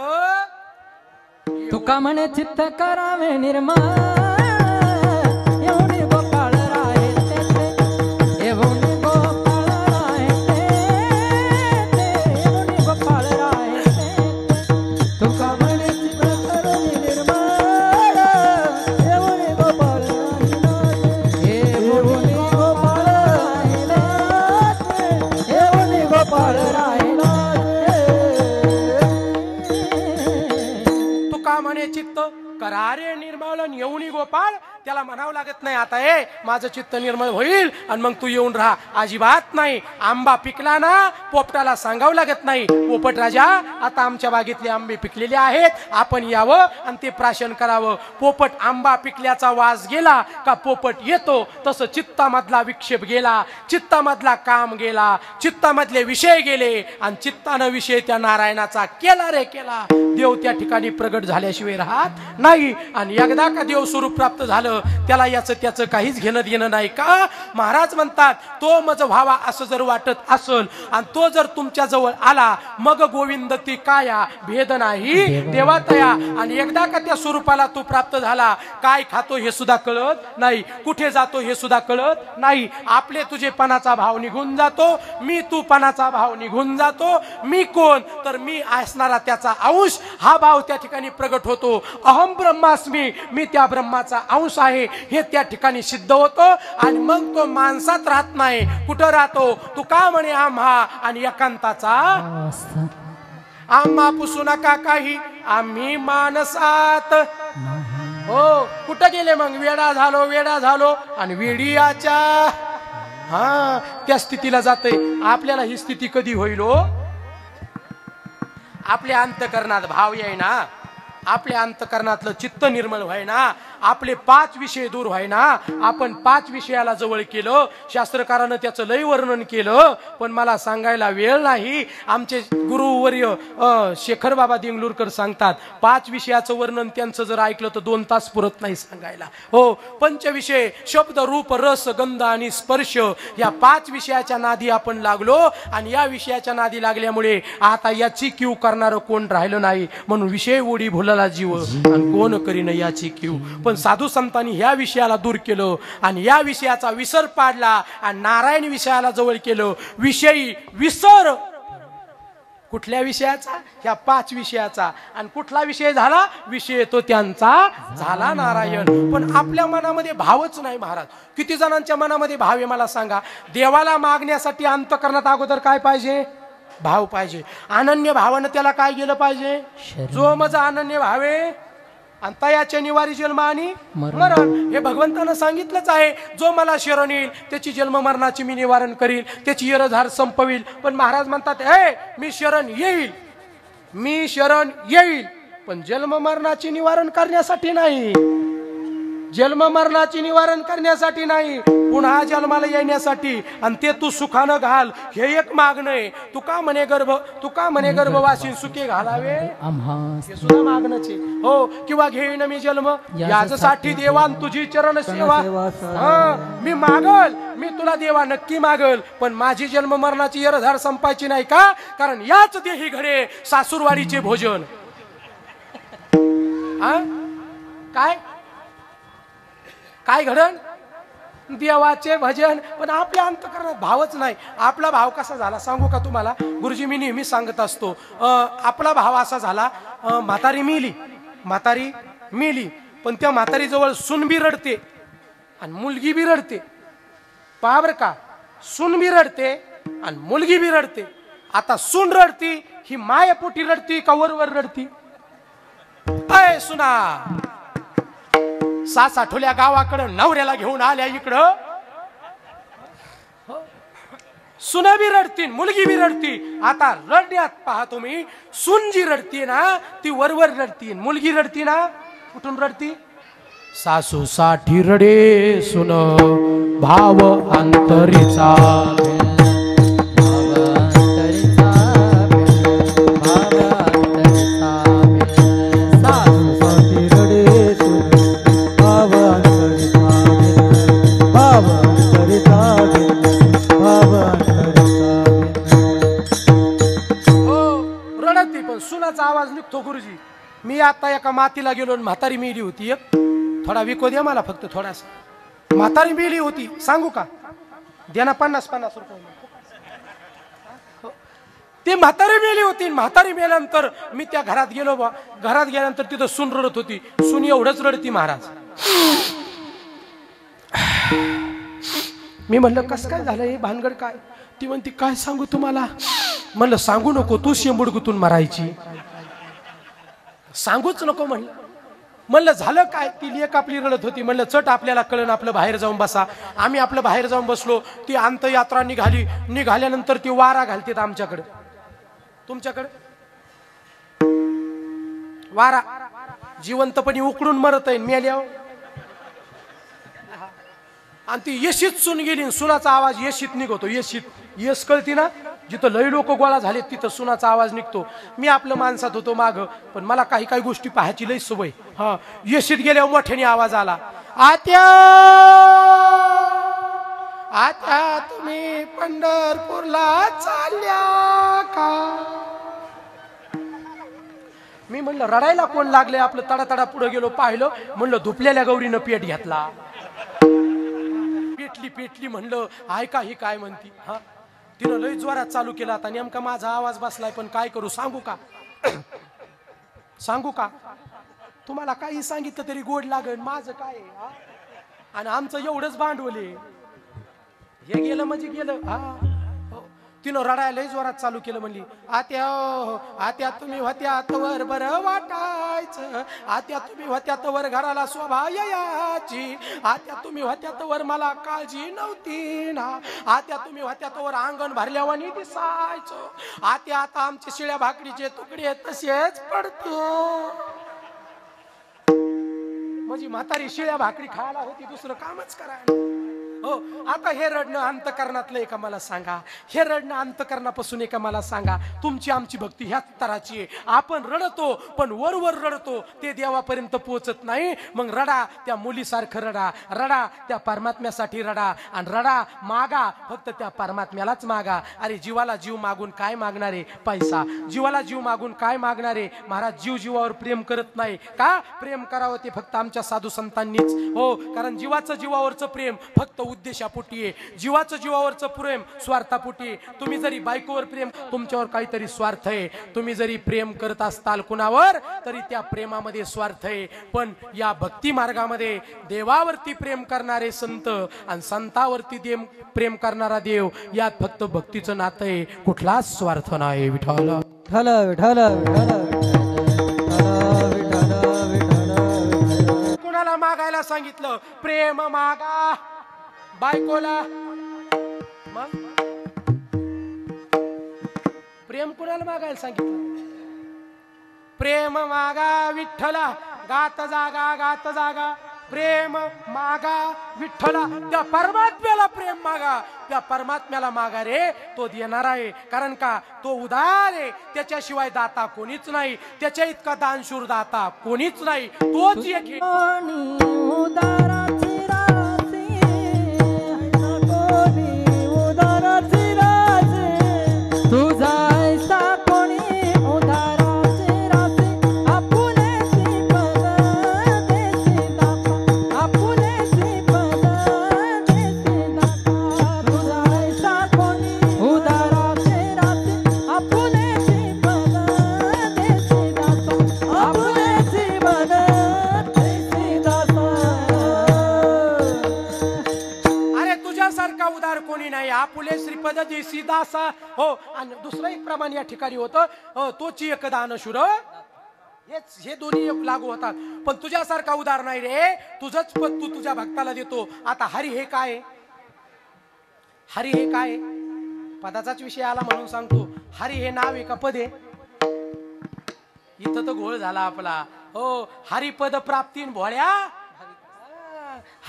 तुका म्हणे चित्त करावे निर्माण. ते. तुका म्हणे चित्त त्याला म्हणावं लागत नाही आता ए माझं चित्त निर्मळ होईल आणि मग तू येऊन राहा. अजिबात नाही. आंबा पिकला ना पोपटाला सांगावं लागत नाही. पोपट राजा आता आमच्या बागेतले आंबे पिकलेले आहेत आपण यावं आणि ते प्राशन करावं. पोपट आंबा पिकल्याचा वास गेला का पोपट येतो तसं चित्तामधला विक्षेप गेला. चित्तामधला काम गेला चित्तामधले विषय गेले आणि चित्तानं विषय त्या नारायणाचा केला रे केला. देव त्या ठिकाणी प्रगट झाल्याशिवाय राहत नाही. आणि एकदा का देव स्वरूप प्राप्त झालं त्याला याचं त्याचं काहीच घेणं देणं नाही. का? महाराज म्हणतात तो मज व्हावा असं जर वाटत असल आणि तो जर तुमच्या जवळ आला मग गोविंद ती काया भेद नाही. देवा तया आणि एकदा का त्या स्वरूपाला तो प्राप्त झाला काय खातो हे सुद्धा कळत नाही. कुठे जातो हे सुद्धा कळत नाही. आपले तुझे पणाचा भाव निघून जातो मी तू पणाचा भाव निघून जातो. मी कोण? तर मी असणारा त्याचा अंश. हा भाव त्या ठिकाणी प्रगट होतो. अहम ब्रह्मास्मी मी त्या ब्रह्माचा अंश आहे हे त्या ठिकाणी सिद्ध होतो. आणि मग तो माणसात राहत नाही. कुठं राहतो? तू का म्हणे आम्हा. आणि एकांताचा आम्हा पुसू नका काही. आम्ही मानसात हो कुठं गेले मग? वेडा झालो वेडा झालो. आणि वेडियाच्या हा त्या स्थितीला जाते आपल्याला ही स्थिती कधी होईल हो? आपल्या अंतकरणात भाव येईना. आपल्या अंतकरणातलं चित्त निर्मळ व्हायना. आपले पाच विषय दूर व्हायना. आपण पाच विषयाला जवळ केलं. शास्त्रकारानं त्याचं लय वर्णन केलं. पण मला सांगायला वेळ नाही. आमचे गुरुवर्य शेखर बाबा दिंगलूरकर सांगतात पाच विषयाचं वर्णन त्यांचं जर ऐकलं तर दोन तास पुरत नाही सांगायला. हो पंचविषय शब्द रूप रस गंध आणि स्पर्श या पाच विषयाच्या नादी आपण लागलो आणि या विषयाच्या नादी लागल्यामुळे आता याची क्यू करणार कोण राहिलं नाही. म्हणून विषय ओढी भुलला जीव आणि कोण करीन याची क्यू? पण साधू संतांनी ह्या विषयाला दूर केलं आणि या विषयाचा विसर पाडला आणि नारायण विषयाला जवळ केलं. विषयी विसर. कुठल्या विषयाचा? या पाच विषयाचा. आणि कुठला विषय झाला? विषय तो त्यांचा झाला नारायण. पण आपल्या मनामध्ये भावच नाही महाराज. किती जणांच्या मनामध्ये भाव आहे मला सांगा. देवाला मागण्यासाठी अंतकरणात अगोदर काय पाहिजे? भाव पाहिजे. अनन्य भावानं त्याला काय गेलं पाहिजे? जो माझा अनन्य भाव आणि तयाच्या निवारी जन्म आणि मरण. हे भगवंतानं सांगितलंच आहे. जो मला शरण येईल त्याची जन्म मरणाची मी निवारण करील त्याची यरधार संपवील. पण महाराज म्हणतात हे मी शरण येईल. मी शरण येईल. पण जन्म मरणाची निवारण करण्यासाठी नाही. जन्म मरणाची निवारण करण्यासाठी नाही पुन्हा जन्माला येण्यासाठी. आणि ते तू सुखानं घाल हे एक मागणं आहे. तू का म्हणे गर्भ तू का म्हणे गर्भवासी सुखे घालावे. हे सुद्धा मागणंच आहे. हो किंवा घेईन मी जन्म याच्यासाठी देवान तुझी चरण सेवा. हा मी मागल मी तुला देवा नक्की मागल पण माझी जन्म मरणाची यरधार संपायची नाही का? कारण याच देही घडे सासूरवाडीचे भोजन. हा? काय? काय घडण देवाचे भजन. पण आपल्या अंतकरणात भावच नाही. आपला भाव कसा झाला? सांगू का तुम्हाला? गुरुजी मी नेहमी सांगत असतो आपला भाव असा झाला म्हातारी मिली म्हातारी मिली पण त्या म्हातारीजवळ सून बी रडते आणि मुलगी बी रडते पहा का सून बी रडते आणि मुलगी बी रडते आता सून रडती ही मायपोटी रडती का वरवर रडती? अय सुना! सास आठवल्या गावाकडं नवऱ्याला घेऊन आल्या इकडं. सुना बी रडतीन मुलगी बी रडती. आता रडण्यात पहा तुम्ही. सुन जी रडती ना ती वरवर रडती. मुलगी रडती ना कुठून रडती? सासू साठी रडे सुन. भाव अंतरीचा निघतो गुरुजी. मी आता एका मातीला गेलो आणि म्हातारी मिली होती एक. थोडा विको द्या मला फक्त थोडासा. म्हातारी मिली होती. सांगू का? द्या ना पन्नास पन्नास रुपये. हो. ती म्हातारी मेली होती. म्हातारी मेल्यानंतर मी त्या घरात गेलो बा. घरात गेल्यानंतर तिथं सून रडत होती. सून एवढंच रडती महाराज. मी म्हणलं कस काय झालं? हे भानगड काय? ती म्हणती काय सांगू तुम्हाला? म्हणलं सांगू नको. तू शेंबुडगुतून मरायची मारायची. सांगूच नको म्हणलं म्हणलं झालं काय? ती लेक आपली रडत होती. म्हणलं चट आपल्याला कळण आपलं बाहेर जाऊन बसा. आम्ही आपलं बाहेर जाऊन बसलो. ती अंतयात्रा निघाली. निघाल्यानंतर ती वारा घालतेत आमच्याकडे. तुमच्याकडे? वारा. जिवंतपणी उकडून मरत आहे. मेल्यावर आणि ती येशीत सुन गेली. आणि सुनाचा आवाज येशीत निघतो. येशीत. येस कळती ना? जिथं लय लोक गोळा झाले तिथं सुनाचा आवाज निघतो. मी आपलं माणसात होतो माग पण मला काही काही गोष्टी पाहायची लय सवय. हा येशीत गेल्यावर मोठ्याने आवाज आला. आत्या! आत्या तुम्ही पंढरपूरला चालल्या का? मी म्हणलं रडायला कोण लागले? आपलं तडातडा पुढे गेलो पाहिलं म्हणलं धुपलेल्या गौरीनं पेट घेतला. पेटली पेटली म्हणलं ऐका ही काय म्हणती. हा? तिनं लय जोरात चालू केला आता. नेमका माझा आवाज बसलाय पण काय करू सांगू का? सांगू का? तुम्हाला काही सांगितलं तरी गोड लागेल. माझं काय आणि आमचं एवढंच भांडवल आहे. हे गेलं म्हणजे गेलं हा? तिनं रडायला जोरात चालू केलं म्हणली आत्या आत्या तुम्ही होत्या तवर बरं वाटायचं. आत्या तुम्ही होत्या तवर घराला शोभा याची आत्या तुम्ही होत्या तवर मला काळजी नव्हती ना. आत्या तुम्ही होत्या तवर अंगण भरल्यावानी दिसायचं. आत्या आता आमचे शिळ्या भाकरीचे तुकडे तसेच पडतो. माझी म्हातारी शिळ्या भाकरी खायला होती दुसरं कामच करायला. हो आता हे रडणं अंतकरणातलं एका मला सांगा. हे रडणं अंतकरणापासून एका मला सांगा. तुमची आमची भक्ती ह्याच तराची आहे. आपण रडतो पण वरवर रडतो. ते देवापर्यंत पोहोचत नाही. मग रडा त्या मुलीसारखं रडा. रडा त्या परमात्म्यासाठी रडा. आणि रडा मागा. फक्त त्या परमात्म्यालाच मागा. अरे जीवाला जीव मागून काय मागणारे पैसा. जीवाला जीव मागून काय मागणारे महाराज जीव जीवावर प्रेम करत नाही. का? प्रेम करावं ते फक्त आमच्या साधू संतांनीच. हो कारण जीवाचं जीवावरचं प्रेम फक्त उद्देशापोटी आहे. जीवाचं जीवावरचं प्रेम स्वार्थापोटी. तुम्ही जरी बायकोवर प्रेम तुमच्यावर काहीतरी स्वार्थ आहे. तुम्ही जरी प्रेम करत असताल कुणावर तरी त्या प्रेमामध्ये स्वार्थ आहे. पण या भक्ती मार्गामध्ये देवावरती प्रेम करणारे संत आणि संतावरती देव प्रेम करणारा देव यात फक्त भक्तीचं नातं आहे. कुठलाच स्वार्थ नाही विठ्ठल विठ्ठल विठ्ठल विठ्ठल विठ्ठल. कुणाला मागायला सांगितलं? प्रेम मागा. बायकोला मग? प्रेम कुणाला मागायला सांगितलं? प्रेम मागा विठ्ठला गात जागा गात जागा. प्रेम मागा विठ्ठला त्या परमात्म्याला प्रेम मागा. त्या परमात्म्याला मागा रे तो देणार आहे. कारण का तो उदार आहे. त्याच्याशिवाय दाता कोणीच नाही. त्याच्या इतका दानशूर दाता कोणीच नाही. तोच एक उदार आपुले श्रीपद हो आणि दुसरं एक प्रमाण या ठिकाणी होतं हो, तोची एक दानशूर हेच हे दोन्ही लागू होतात. पण तुझ्यासारखा उदाहरण नाही रे. तुझंच पद तू तुझ्या भक्ताला देतो. आता हरी हे काय? हरी हे काय? पदाचाच विषय आला म्हणून सांगतो. हरी हे नाव एका पद. आहे इथं तर घोळ झाला आपला. हो हरिपद प्राप्ती भोळ्या.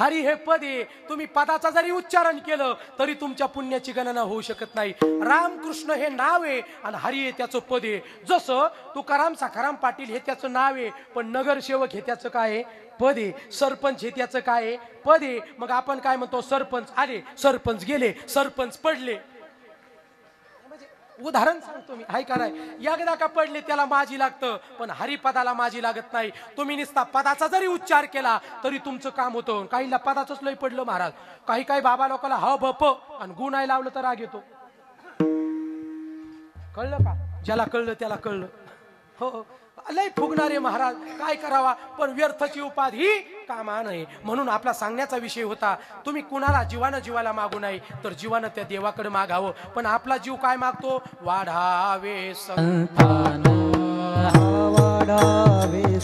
हरी हे पद आहे. तुम्ही पदाचा जरी उच्चारण केलं तरी तुमच्या पुण्याची गणना होऊ शकत नाही. रामकृष्ण हे नाव आहे आणि हरी हे त्याचं पद आहे. जसं तुकाराम साखाराम पाटील हे त्याचं नाव आहे पण नगरसेवक हे त्याचं काय आहे? पद आहे. सरपंच हे त्याचं काय आहे? पद आहे. मग आपण काय म्हणतो? सरपंच आले. सरपंच गेले. सरपंच पडले. उदाहरण सांगतो मी. हाय नाही? एकदा का पडले त्याला माझी लागतं. पण हरिपदाला माझी लागत नाही. तुम्ही निसता पदाचा जरी उच्चार केला तरी तुमचं काम होतं. काहीला पदाचंच लय पडलं महाराज. काही काही बाबा लोकांना ह भप प आणि गुण आहे लावलं तर राग येतो. कळलं का? ज्याला कळलं त्याला कळलं. हो हो. लय फुगणारे महाराज काय करावा? पण व्यर्थची उपाधी कामा नये म्हणून आपला सांगण्याचा विषय होता तुम्ही कुणाला जीवानं जीवाला मागू नये तर जीवानं त्या देवाकडे मागावं. पण आपला जीव काय मागतो? वाढावे संतान. वाढावे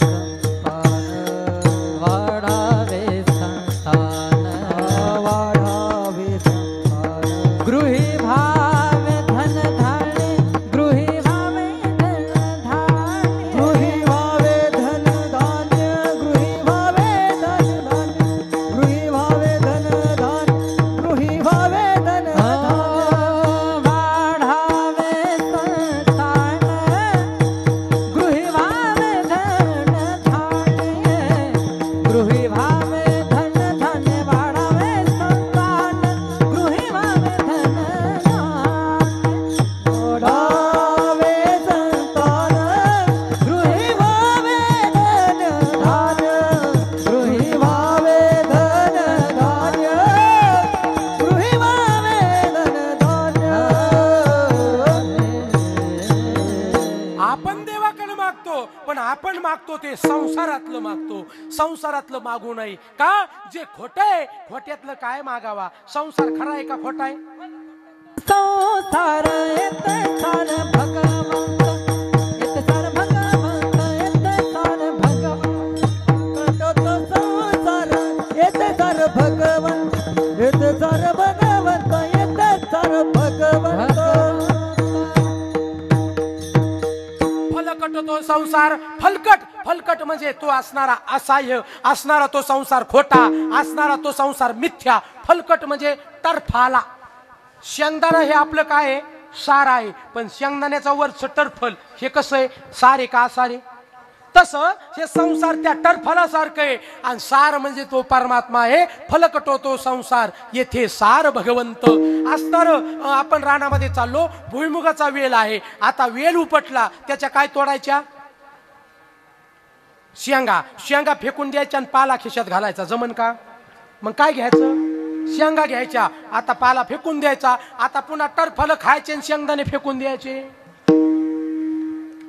मागू नये. का? जे खोट आहे खोट्यातलं काय मागावा? संसार खरा आहे का खोटा आहे? संसार तो फलकट. फलकट म्हणजे तो असणारा असहाय्य असणारा तो संसार खोटा असणारा तो संसार मिथ्या. फलकट म्हणजे टर्फाला शेंगदाणा हे आपलं काय आहे? सार आहे. पण शेंगदाण्याचा वरचं टरफल हे कसं आहे? सारे का सारे तसं हे संसार त्या टरफलासारखं आहे. आणि सार म्हणजे तो परमात्मा आहे. फलकटो तो संसार. येथे सार भगवंत. असणार आपण रानामध्ये चाललो भुईमुगाचा वेल आहे. आता वेल उपटला. त्याच्या काय तोडायच्या? शेंगा शेंगा फेकून द्यायच्या आणि पाला खिशात घालायचा. जमन का? मग काय घ्यायचं? शेंगा घ्यायच्या आता पाला फेकून द्यायचा आता पुन्हा टरफल खायचे आणि शेंगदाणे फेकून द्यायचे.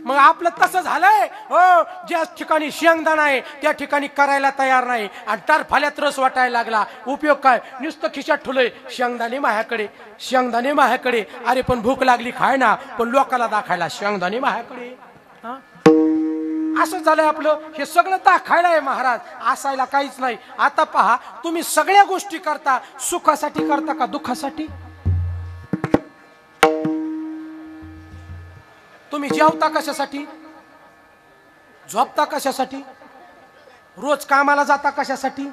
मग आपलं तसं झालंय? हो ज्या ठिकाणी शेंगदाणा आहे त्या ठिकाणी करायला तयार नाही. आणि टरफाल्यात रस वाटायला लागला. उपयोग काय? नुसतं खिशात ठुलंय शेंगदाणे माह्याकडे शेंगदाणे माह्याकडे अरे पण भूक लागली खाय ना. पण लोकाला दाखायला शेंगदाणे माह्याकडे हा? असं झालंय आपलं. हे सगळं दाखायला आहे महाराज. असायला काहीच नाही. आता पहा तुम्ही सगळ्या गोष्टी करता. सुखासाठी करता का दुःखासाठी? तुम्ही जेवता कशासाठी? झोपता कशासाठी? रोज कामाला जाता कशासाठी?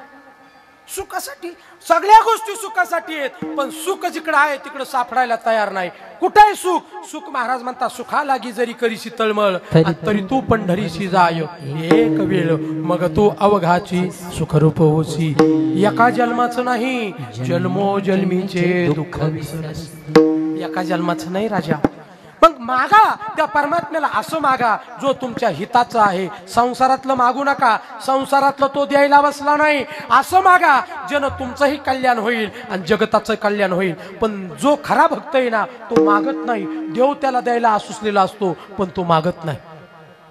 सुखासाठी. सगळ्या गोष्टी सुखासाठी आहेत पण सुख जिकडं आहे तिकडं सापडायला तयार नाही. कुठे सुख? सुख महाराज म्हणता सुखा लागी जरी करीशी तळमळ तरी तू पंढरीशी जाय. एक वेळ मग तू अवघाची सुखरूप होसी एका जन्माचं नाही जन्मो जन्मीचे दुःख एका जन्माचं नाही राजा. मग मागा. त्या परमात्म्याला असं मागा जो तुमच्या हिताचा आहे. संसारातलं मागू नका. संसारातलं तो द्यायला बसला नाही. असं मागा जन तुमचंही कल्याण होईल आणि जगताचं कल्याण होईल. पण जो खरा भक्त आहे ना तो मागत नाही. देव त्याला द्यायला असुसलेला असतो पण तो मागत नाही.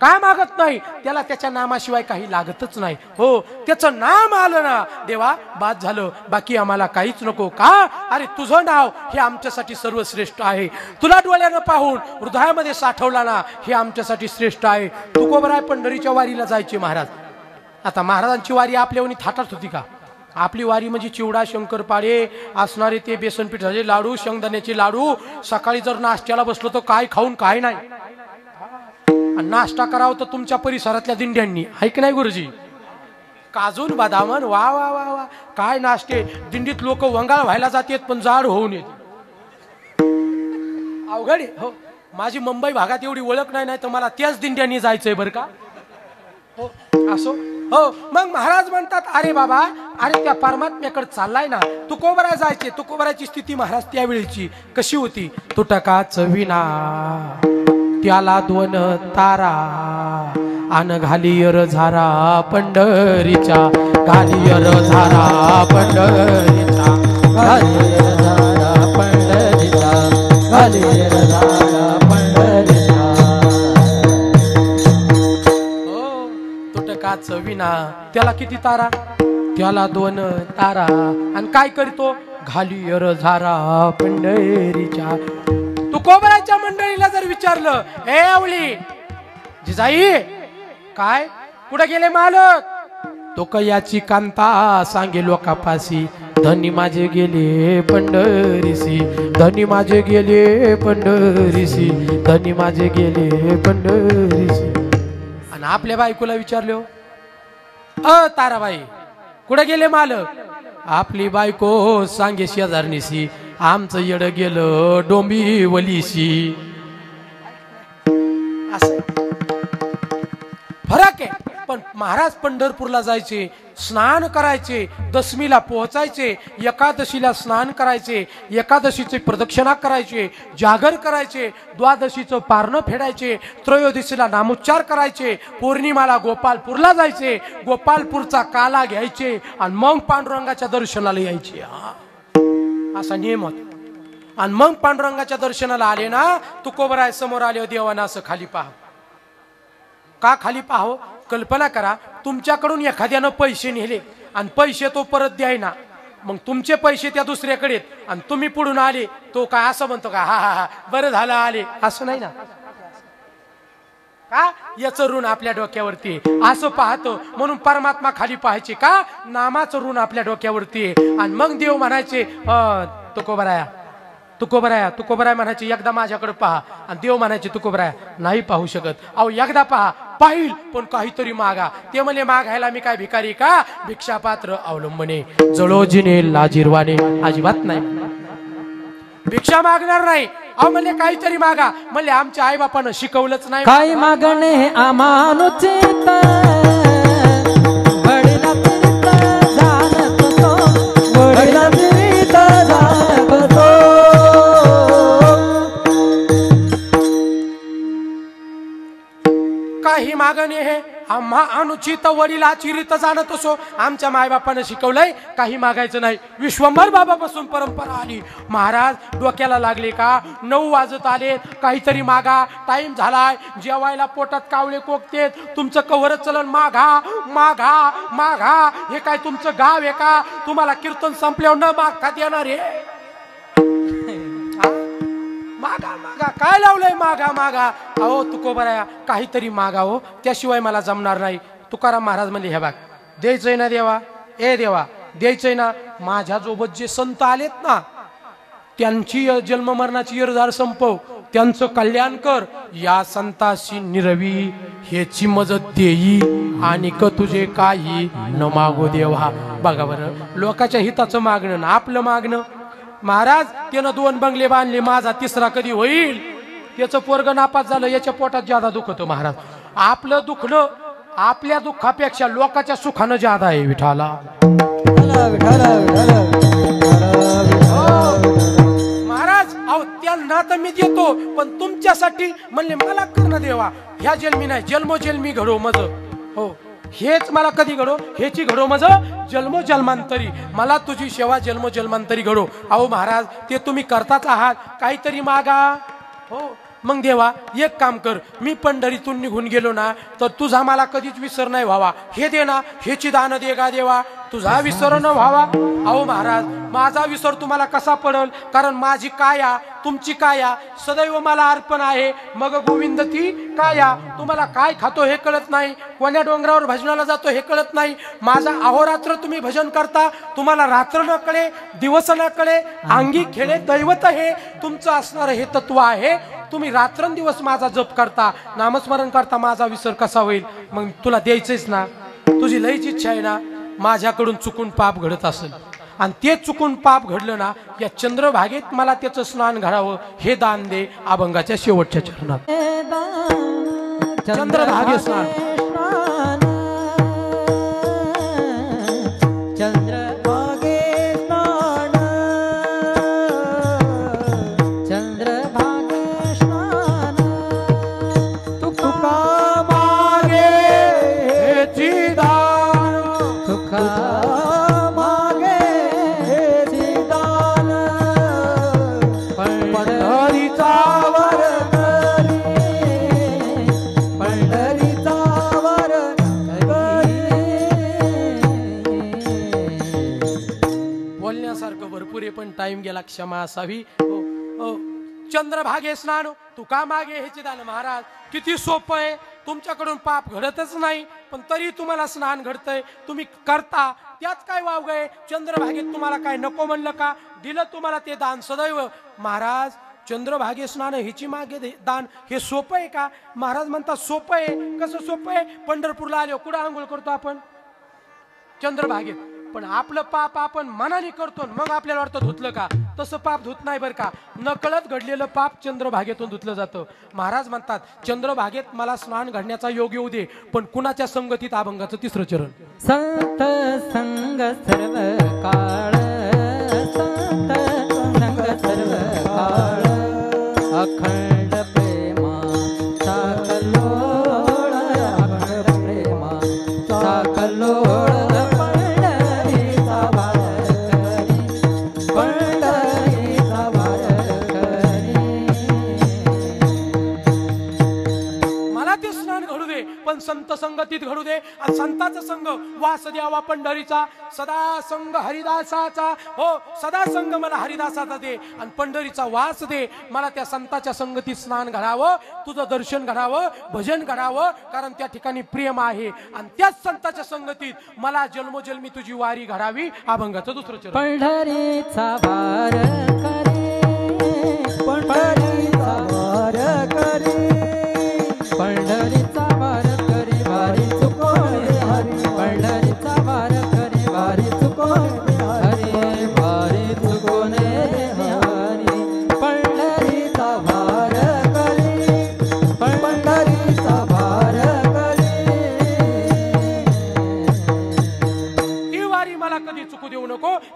काय मागत नाही? त्याला त्याच्या नामाशिवाय काही लागतच नाही. हो त्याचं नाम आलं ना. देवा बाद झालं. बाकी आम्हाला काहीच नको. का? अरे तुझं नाव हे आमच्यासाठी सर्वश्रेष्ठ आहे. तुला डोळ्यानं पाहून हृदयामध्ये साठवला ना हे आमच्यासाठी श्रेष्ठ आहे. तू कोबराय पंढरीच्या वारीला जायचे महाराज. आता महाराजांची वारी आपल्यावनी थाटात होती का? आपली वारी म्हणजे चिवडा शंकरपाळे असणारे ते बेसन पिठाचे लाडू शेंगदाण्याचे लाडू. सकाळी जर नाश्त्याला बसलो तर काय खाऊन काय नाही? आणि नाश्ता करावं तर तुमच्या परिसरातल्या दिंड्यांनी. ऐक नाही गुरुजी? काजून बदामन वा वा वा वा. काय नाश्ते? दिंडीत लोक वंगाळ व्हायला जातात पण जाड होऊन येत. अवघड आहे. हो माझी मुंबई भागात एवढी ओळख नाही नाही तर मला त्याच दिंड्यांनी जायचंय बरं का? हो असो. हो मग महाराज म्हणतात अरे बाबा अरे त्या परमात्म्याकडे चाललाय ना तुकोबरा जायचे. तुकोबराची स्थिती महाराज त्यावेळीची कशी होती? तुटकाच विना. त्याला दोन तारा. आन घालियर झारा पंढरीच्या. घालियर झारा पंढरीच्या. पंढरीचा घालीर झारा पंढरीचा हो विना त्याला किती तारा? त्याला दोन तारा. आणि काय करतो? घालीयर झारा पंढरीच्या. कोबराच्या मंडळीला जर विचारलं हे आवळी जिजाई काय? कुठे गेले मालक? तो कयाची कांता सांगे लोकापासी धनी माझे गेले पंढरीसी धनी माझे गेले पंढरीसी धनी माझे गेले पंढरीसी आणि आपल्या बायकोला विचारलो अ ताराबाई कुठे गेले मालक? आपली बायको सांगे शेजारणीसी आमचं येड गेलं डोंबी वलीशी. असं. फरक आहे. पण महाराज पंढरपूरला जायचे स्नान करायचे दशमीला पोहोचायचे एकादशीला स्नान करायचे एकादशीचे प्रदक्षिणा करायचे जागर करायचे द्वादशीचं पारणं फेडायचे त्रयोदशीला नामोच्चार करायचे पौर्णिमाला गोपालपूरला जायचे गोपालपूरचा काला घ्यायचे आणि मग पांडुरंगाच्या दर्शनाला यायचे. हा. असा नियम होता. आणि मग पांडुरंगाच्या दर्शनाला आले ना तू कोबराय समोर आले देवाना असं खाली पाहा. का खाली पाहो हो? कल्पना करा तुमच्याकडून एखाद्यानं पैसे नेले आणि पैसे तो परत द्यायना. मग तुमचे पैसे त्या दुसऱ्याकडे आणि तुम्ही पुढून आले तो काय असं म्हणतो का? हा हा हा बरं झालं आले. असं नाही ना. का? याचं ऋण आपल्या डोक्यावरती असं पाहतो म्हणून परमात्मा खाली पाहायचे का? नामाचं ऋण आपल्या डोक्यावरती आणि मग देव म्हणायचे तुकोबराया तुकोबराया तुकोबराया म्हणायचे एकदा माझ्याकडे पहा. आणि देव म्हणायचे तुकोबराया नाही पाहू शकत. अहो एकदा पहा. पाहिल पण काहीतरी मागा. ते म्हणे मागायला मी काय भिकारी का? भिक्षा पात्र अवलंबने. जळोजीने लाजिरवाने. अजिबात नाही. भिक्षा मागणार नाही. अहो म्हणले काहीतरी मागा. म्हणले आमच्या आई बापानं शिकवलंच नाही. काही मागणे अमानुचित वडिला ही मागणी हे आम्हा अनुचित वडिलाची रीत जाणत असो. आमच्या मायबापानं शिकवलंय काही मागायचं नाही. विश्वंभर बाबापासून परंपरा आली. महाराज डोक्याला लागले का? नऊ वाजत आले. काहीतरी मागा. टाईम झालाय. जेवायला पोटात कावळे कोकतेत. तुमचं कव्हरच चलन माघा माघा माघा. हे काय तुमचं गाव आहे का? तुम्हाला कीर्तन संपल्यावर न मागतात येणार हे? मागा मागा. काय लावलंय मागा मागा? अहो तुकोबराया काहीतरी मागा हो. त्याशिवाय मला जमणार नाही. तुकाराम महाराज म्हणले हे बाग द्यायचंय ना देवा? ए देवा द्यायचंय ना? माझ्यासोबत जे संत आलेत ना त्यांची जन्म मरणाची इरदार संपव. त्यांचं कल्याण कर. या संताशी निरवी ह्याची मदत देई आणि क तुझे काही न मागो देवा. बघा बरं लोकाच्या हिताचं मागणं ना आपलं मागणं. महाराज त्यानं दोन बंगले बांधले माझा तिसरा कधी होईल? त्याचं पोरग नापास झालं याच्या पोटात ज्यादा दुखत महाराज. आपलं दुखणं आपल्या दुःखापेक्षा लोकाच्या सुखानं ज्यादा आहे विठाला विठ्ठल. महाराज अहो त्यांना तर मी देतो पण तुमच्यासाठी म्हणले मला करणं देवा. ह्या जन्मी नाही जन्मो जन्मी घडो मज. हो. हेच मला कधी घडो? हेची घडो माझं जन्मजन्मांतरी मला तुझी सेवा जन्मजन्मांतरी घडो. अहो महाराज ते तुम्ही करताच आहात. काहीतरी मागा. हो. मग देवा एक काम कर मी पंढरीतून निघून गेलो ना तर तुझा मला कधीच विसर नाही व्हावा. हे दे ना ह्याची दान दे गा देवा. तुझा विसर न व्हावा. अहो महाराज माझा विसर तुम्हाला कसा पडल? कारण माझी काया तुमची काया सदैव मला अर्पण आहे. मग गोविंद ती काया तुम्हाला काय खातो हे कळत नाही. कोण्या डोंगरावर भजनाला जातो हे कळत नाही. माझा अहोरात्र तुम्ही भजन करता तुम्हाला रात्र न कळे दिवस न कळे अंगी खेळे दैवत हे. तुमचं असणारं हे तत्व आहे. तुम्ही रात्रंदिवस माझा जप करता नामस्मरण करता माझा विसर कसा होईल? मग तुला द्यायचंच ना. तुझी लईच इच्छा आहे ना माझ्याकडून चुकून पाप घडत असेल. आणि ते चुकून पाप घडलं ना या चंद्रभागेत मला त्याचं स्नान घडावं हे दान दे अभंगाच्या शेवटच्या चरणात. चंद्रभागे स्नान. केलेला क्षमा असावी. चंद्रभागे स्नान तुका मागे ह्याची दान महाराज. किती सोपं आहे. तुमच्याकडून पाप घडतच नाही पण तरी तुम्हाला स्नान घडतंय. तुम्ही करता त्यात काय वावग आहे? चंद्रभागेत तुम्हाला काय नको म्हणलं का? दिलं तुम्हाला ते दान सदैव. महाराज चंद्रभागे स्नान ह्याची मागे दान हे सोपं आहे का? महाराज म्हणतात सोपं आहे. कसं सोपं आहे? पंढरपूरला आलो कुठं आंघोळ करतो आपण? चंद्रभागेत. पण आपलं पाप आपण मनाने करतो मग आपल्याला वाटतं धुतलं का? तसं पाप धुत नाही बरं का. नकळत घडलेलं पाप चंद्रभागेतून धुतलं जातं. महाराज म्हणतात चंद्रभागेत मला स्नान घडण्याचा योग येऊ दे पण कुणाच्या संगतीत अभंगाचं तिसरं चरण? संत संग सर्व काळ संत संग सर्व काळ अखंड संत संगतीत घडू दे. आणि संताचा संघ वास द्यावा पंढरीचा सदा संघ हरिदासाचा. हो सदा संघ मला हरिदासाचा दे आणि पंढरीचा वास दे. मला त्या संताच्या संगतीत स्नान घडावं तुझं दर्शन घडावं भजन घडावं कारण त्या ठिकाणी प्रेम आहे. आणि त्याच संताच्या संगतीत मला जन्मोजन्मी तुझी वारी घडावी. अभंगाचं दुसरं चरण. पंढरीचा भार करे पंढरीचा भार करे.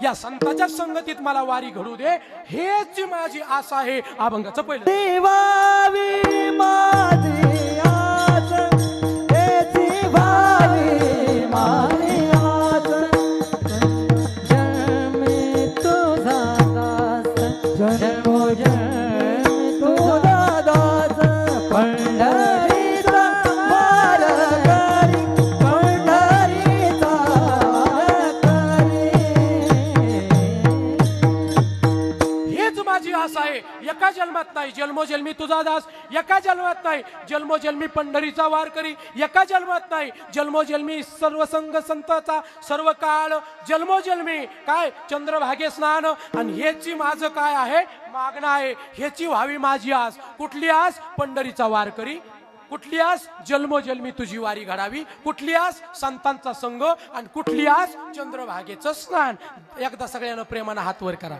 या संताच्या संगतीत मला वारी घडू दे हेच माझी आस आहे. अभंगाचं पहिलं देवावी जन्मोजन्मी तुझा दास. एका जन्मात नाही जन्मोजन्मी पंढरीचा वार करी एका जन्मात नाही जन्मोजन्मी सर्वसंघ संताचा. सर्व काळ जन्मोजन्मी. काय? चंद्रभागे स्नान. आणि हेची माझं काय आहे? मागणं आहे. हेची व्हावी माझी आस. कुठली आस? पंढरीचा वार करी कुठली आस? जन्मोजन्मी तुझी वारी घडावी. कुठली आस? संतांचा संघ. आणि कुठली आस? चंद्रभागेचं स्नान. एकदा सगळ्यांना प्रेमानं हात वर करा.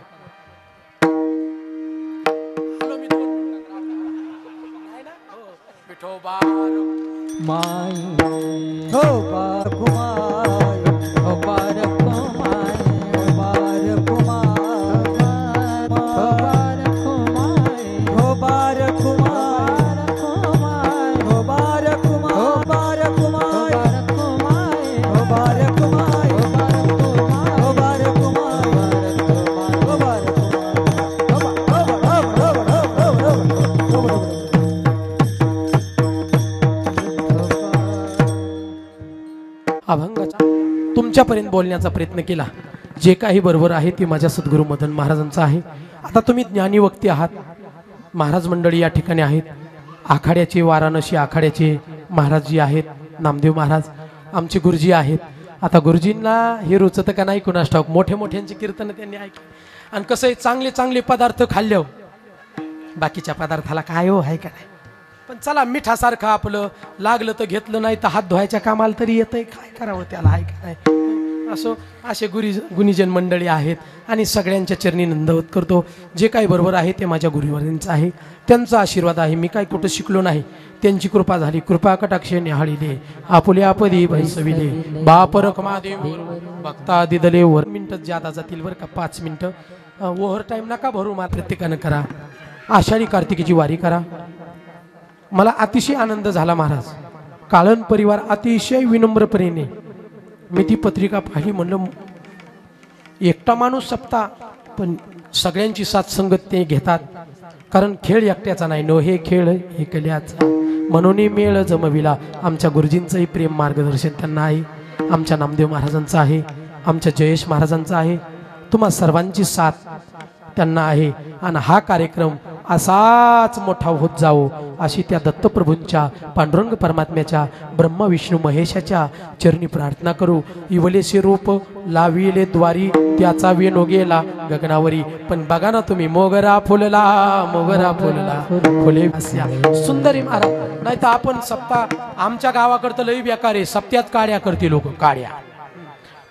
Tobago. Mine, Tobago, Tobago. तुमच्यापर्यंत बोलण्याचा प्रयत्न केला. जे काही बरोबर आहे ते माझ्या सद्गुरू मदन महाराजांचं आहे. आता तुम्ही ज्ञानी वक्ती आहात. महाराज मंडळी या ठिकाणी आहेत. आखाड्याचे वाराणसी आखाड्याचे महाराज जी आहेत. नामदेव महाराज आमचे गुरुजी आहेत. आता गुरुजींना हे रुचतं का नाही कुणास ठाऊक? मोठे मोठ्यांची कीर्तन त्यांनी ऐकली. आणि कसं आहे चांगले चांगले पदार्थ खाल्ले हो बाकीच्या पदार्थाला काय हो आहे का नाही? पण चला मिठासारखं आपलं. लागलं तर घेतलं नाही तर हात धुवायच्या कामाला तरी येतंय. काय करावं त्याला आहे का नाही? असो असे गुरी गुणीजन मंडळी आहेत आणि सगळ्यांच्या चरणी नंदवत करतो. जे काही बरोबर आहे ते माझ्या गुरुवारींचं आहे. त्यांचा आशीर्वाद आहे. मी काय कुठं शिकलो नाही. त्यांची कृपा झाली. कृपा कटाक्ष निहाळीले. आपुले आपदी भैसविले. बापर कमादेव भक्ता दिदले वर. मिनिटं ज्यादा जातील बरं का? पाच मिनिटं. ओव्हर टाईम नका भरू मा प्रत्येकानं करा. आषाढी कार्तिकीची वारी करा. मला अतिशय आनंद झाला महाराज. काळण परिवार अतिशय विनम्रपणे मी ती पत्रिका पाहिली म्हणलं एकटा माणूस सप्ता पण सगळ्यांची साथसंगत ते घेतात. कारण खेळ एकट्याचा नाही नो हे खेळ हे कल्याचा. म्हणून मेळ जमविला. आमच्या गुरुजींचंही प्रेम मार्गदर्शन त्यांना आहे. आमच्या नामदेव महाराजांचं आहे. आमच्या जयेश महाराजांचं आहे. तुम्हा सर्वांची साथ त्यांना आहे. आणि हा कार्यक्रम असाच मोठा होत जावो अशी त्या दत्तप्रभूंच्या पांडुरंग परमात्म्याच्या ब्रह्म विष्णू महेशाच्या चरणी प्रार्थना करू. इवलेसे रूप लाविले द्वारी त्याचा वेणू गेला गगनावरी. पण बघा ना तुम्ही मोगरा फुलला मोगरा फुलला. फुले सुंदरी महाराज नाही तर आपण सप्ता आमच्या गावाकडं लई बेकार आहे. सप्त्यात काड्या करते लोक काड्या.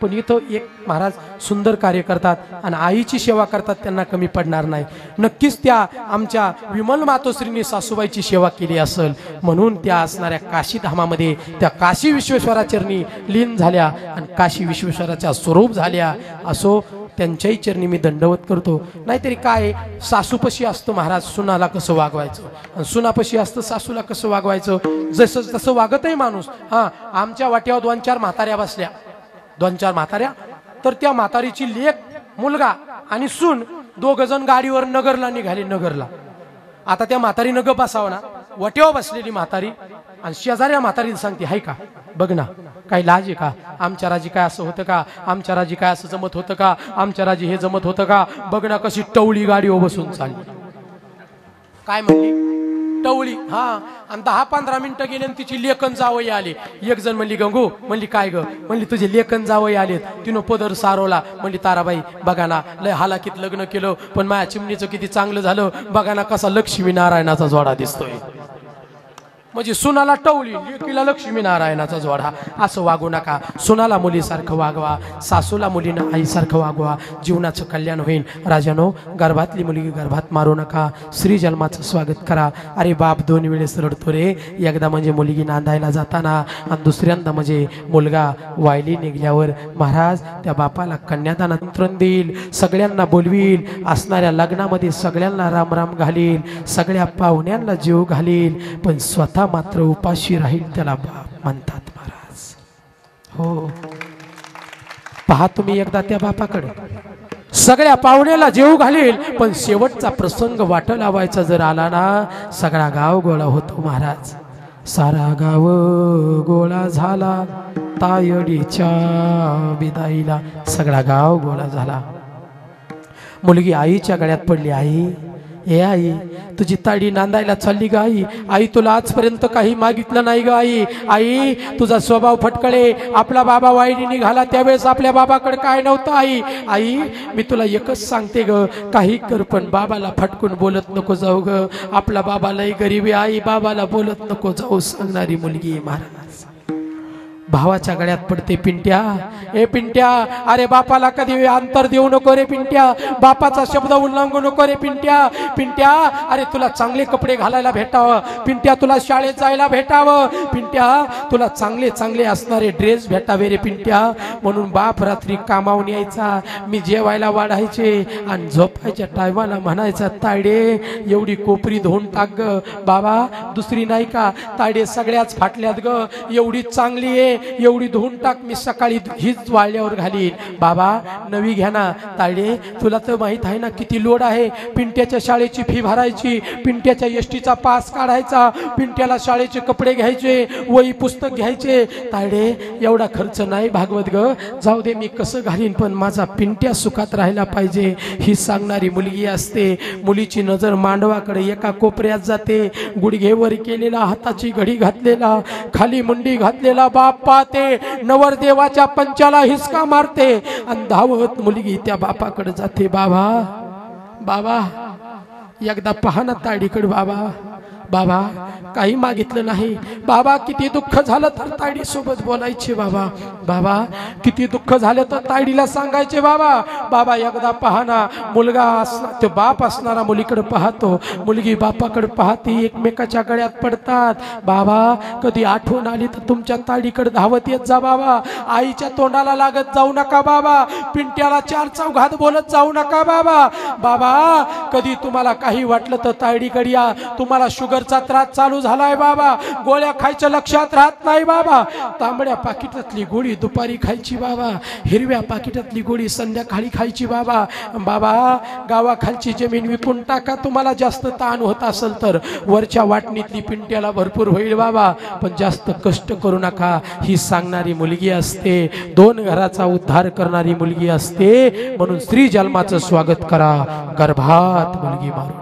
पण इथं एक महाराज सुंदर कार्य करतात आणि आईची सेवा करतात त्यांना कमी पडणार नाही. नक्कीच त्या आमच्या विमल मातोश्रींनी सासूबाईची सेवा केली असेल. म्हणून त्या असणाऱ्या काशी धामामध्ये त्या काशी विश्वेश्वराचरणी लीन झाल्या आणि काशी विश्वेश्वराच्या स्वरूप झाल्या. असो त्यांच्याही चरणी मी दंडवत करतो. नाहीतरी काय सासूपशी असतं महाराज सुनाला कसं वागवायचं? आणि सुनापशी असतं सासूला कसं वागवायचं? जसं तसं वागतही माणूस. हा आमच्या वाट्यावर दोन चार म्हाताऱ्या बसल्या. दोन चार म्हाताऱ्या तर त्या म्हातारीची लेख मुलगा आणि सून दोघ जण गाडीवर नगरला निघाले नगरला. आता त्या म्हातारी नग बसावं ना. वटेवा बसलेली म्हातारी आणि शेजाऱ्या म्हातारीला सांगते हाय का? बघ ना काही लाज आहे का? आमच्या राजी काय असं होतं का? आमच्या राजी काय असं जमत होतं का? आमच्या राजी हे जमत होतं का? बघ ना कशी टवळी गाडीवर बसून चालली. काय म्हणली? टवळी. हा. आणि दहा पंधरा मिनिटं गेले आणि तिची लेखन जावई आले. एक जण म्हणली गंगू म्हणली काय ग? म्हणली तुझे लेखन जावई आलेत. तिनं पदर सारवला. म्हणली ताराबाई बघा ना लय हालाकीत लग्न केलं पण माझ्या चिमणीचं किती चांगलं झालं. बघा ना कसा लक्ष्मी नारायणाचा जोडा दिसतोय. म्हणजे सुनाला टवली लेकीला लक्ष्मी नारायणाचा जोडा. असं वागू नका. सुनाला मुलीसारखं वागवा. सासूला मुलीनं आईसारखं वागवा. जीवनाचं कल्याण होईल राजानो गर्भातली मुलगी गर्भात मारू नका. श्री जन्माचं स्वागत करा. अरे बाप दोन वेळेस रडतो रे. एकदा म्हणजे मुलगी नांदायला जाताना आणि दुसऱ्यांदा म्हणजे मुलगा वायली निघल्यावर महाराज त्या बापाला कन्यादान आमंत्रण देईल. सगळ्यांना बोलवील. असणाऱ्या लग्नामध्ये सगळ्यांना राम राम घालील. सगळ्या पाहुण्यांना जीव घालील. पण स्वतः मात्र उपाशी राहील त्याला बाप म्हणतात महाराज. हो. पहा तुम्ही एकदा त्या बापाकडे. सगळ्या पाहुण्याला जेव घालील पण शेवटचा प्रसंग वाट लावायचा जर आला ना सगळा गाव गोळा होतो महाराज. सारा गाव गोळा झाला तायडीच्या बिदाईला सगळा गाव गोळा झाला. मुलगी आईच्या गळ्यात पडली आई. हे आई तुझी ताडी नांदायला चालली ग आई. आई तुला आजपर्यंत काही मागितलं नाही ग आई. आई तुझा स्वभाव फटकळे. आपला बाबा वाईनी निघाला त्यावेळेस आपल्या बाबाकडे काय नव्हतं आई. आई मी तुला एकच सांगते ग काही कर पण बाबाला फटकून बोलत नको जाऊ ग. आपला बाबालाही गरीबी आई. बाबाला बोलत नको जाऊ सांगणारी मुलगी आहे महाराज. भावाच्या गळ्यात पडते पिंट्या. ए पिंट्या अरे बापाला कधी अंतर देऊ नको रे पिंट्या. बापाचा शब्द उल्लंघू नको रे पिंट्या. पिंट्या अरे तुला चांगले कपडे घालायला भेटावं. पिंट्या तुला शाळेत जायला भेटावं. पिंट्या तुला चांगले चांगले असणारे ड्रेस भेटावे रे पिंट्या. म्हणून बाप रात्री कामावून यायचा. मी जेवायला वाढायचे आणि झोपायच्या टायमाला म्हणायचा तायडे एवढी कोपरी धुवून टाक ग. बाबा दुसरी नाही का? तायडे सगळ्याच फाटल्यात ग. एवढी चांगली आहे. एवढी धुवून टाक मी सकाळी हीच वाळल्यावर घालीन. बाबा नवी घ्या ना. ताळे तुला तर माहीत आहे ना किती लोड आहे. पिंट्याच्या शाळेची फी भरायची पिंट्याच्या एसटीचा पास काढायचा पिंट्याला शाळेचे कपडे घ्यायचे वही पुस्तक घ्यायचे. ताळे एवढा खर्च नाही भागवत ग. जाऊ दे मी कसं घालीन पण माझा पिंट्या सुखात राहायला पाहिजे. ही सांगणारी मुलगी असते. मुलीची नजर मांडवाकडे एका कोपऱ्यात जाते. गुडघेवर केलेला हाताची घडी घातलेला खाली मुंडी घातलेला बाप. पाहते नवरदेवाच्या पंचाला हिसका मारते. आणि धावत मुलगी त्या बापाकडे जाते बाबा बाबा एकदा पहा ना ताडीकडे बाबा. बाबा काही मागितलं नाही. बाबा किती दुःख झालं तर तायडी सोबत बोलायचे बाबा. बाबा किती दुःख झालं तर तायडीला सांगायचे बाबा. बाबा एकदा पहा ना मुलगा असणार तो बाप असणारा मुलीकडे पाहतो. मुलगी बापाकडे पाहते एकमेकाच्या गळ्यात पडतात. बाबा कधी आठवण आली तर तुमच्या ताडीकडे धावत येत जा बाबा. आईच्या तोंडाला लागत जाऊ नका बाबा. पिंट्याला चार चौघात बोलत जाऊ नका बाबा. बाबा कधी तुम्हाला काही वाटलं तर तायडीकडे या. तुम्हाला शुगरचा त्रास चालू झालाय बाबा. गोळ्या खायच्या लक्षात राहत नाही बाबा. तांबड्या पाकिटातली गोळी दुपारी खायची बाबा. हिरव्या पाकिटातली गोळी संध्याकाळी खायची बाबा. बाबा गावाखालची जमीन विकून टाका. तुम्हाला जास्त ताण होत असेल तर वरच्या वाटणीतली पिंट्याला भरपूर होईल बाबा. पण जास्त कष्ट करू नका. ही सांगणारी मुलगी असते. दोन घराचा उद्धार करणारी मुलगी असते. म्हणून स्त्री जन्माचं स्वागत करा. गर्भात मुलगी मारू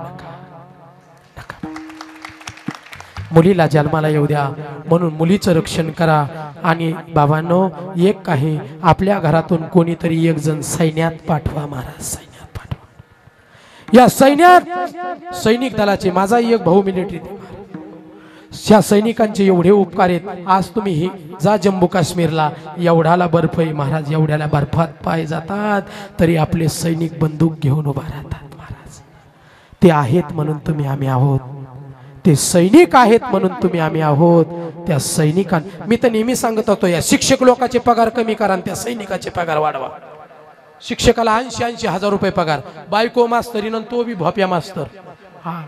मुलीला जन्माला येऊ द्या. म्हणून मुलीचं रक्षण करा. आणि बाबांनो एक काही आपल्या घरातून कोणीतरी एक जण सैन्यात पाठवा महाराज सैन्यात पाठवा. या सैन्यात सैनिक दलाचे माझा एक भाऊ मिलिटरी या सैनिकांचे एवढे उपकार आहेत. आज तुम्ही हे जा जम्मू काश्मीरला. एवढ्याला बर्फ आहे महाराज एवढ्याला बर्फात पाय जातात. तरी आपले सैनिक बंदूक घेऊन उभा राहतात महाराज. ते आहेत म्हणून तुम्ही आम्ही आहोत. ते सैनिक आहेत म्हणून तुम्ही आम्ही आहोत. त्या सैनिकां मी तर नेहमी सांगत होतो या शिक्षक लोकांचे पगार कमी करा आणि त्या सैनिकाचे पगार वाढवा. शिक्षकाला ऐंशी ऐंशी हजार रुपये पगार. बायको मास्तरीनं तो बी भोप्या मास्तर. हा.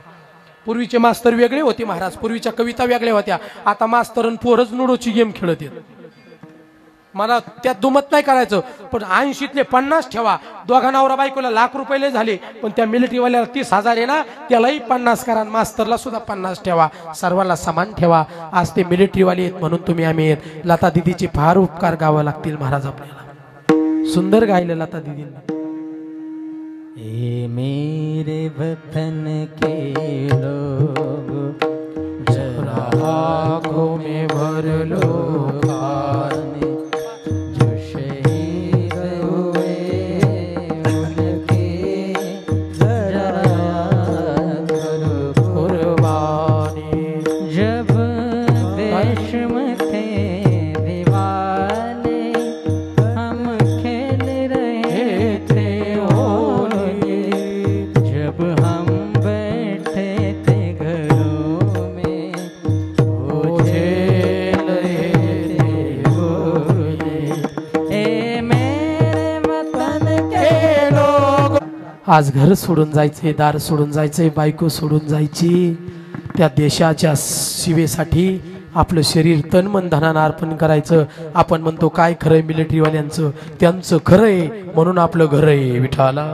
पूर्वीचे मास्तर वेगळे होते महाराज. पूर्वीच्या कविता वेगळ्या होत्या. आता मास्तर पोरच नुडोची गेम खेळत येत मला त्यात दुमत नाही करायचं. पण ऐंशीतले पन्नास ठेवा. दोघा नवरा बायकोला लाख रुपये झाले. पण त्या मिलिटरीवाल्याला तीस हजार आहे ना त्यालाही पन्नास करा आणि मास्तरला सुद्धा पन्नास ठेवा. सर्वांना समान ठेवा. आज ते मिलिटरीवाले आहेत म्हणून तुम्ही आम्ही आहेत. लता दिदीचे फार उपकार गावं लागतील महाराज आपल्याला. सुंदर गायलं लता दिदींनी. ए मेरे वतन के लोग जरा आँखों में भर लो आज घर सोडून जायचे दार सोडून जायचंय बायको सोडून जायची. त्या देशाच्या शिवेसाठी आपलं शरीर तन मन धनानं अर्पण करायचं. आपण म्हणतो काय खरंय मिलिटरीवाल्यांचं? त्यांचं खरंय म्हणून आपलं घर आहे विठाला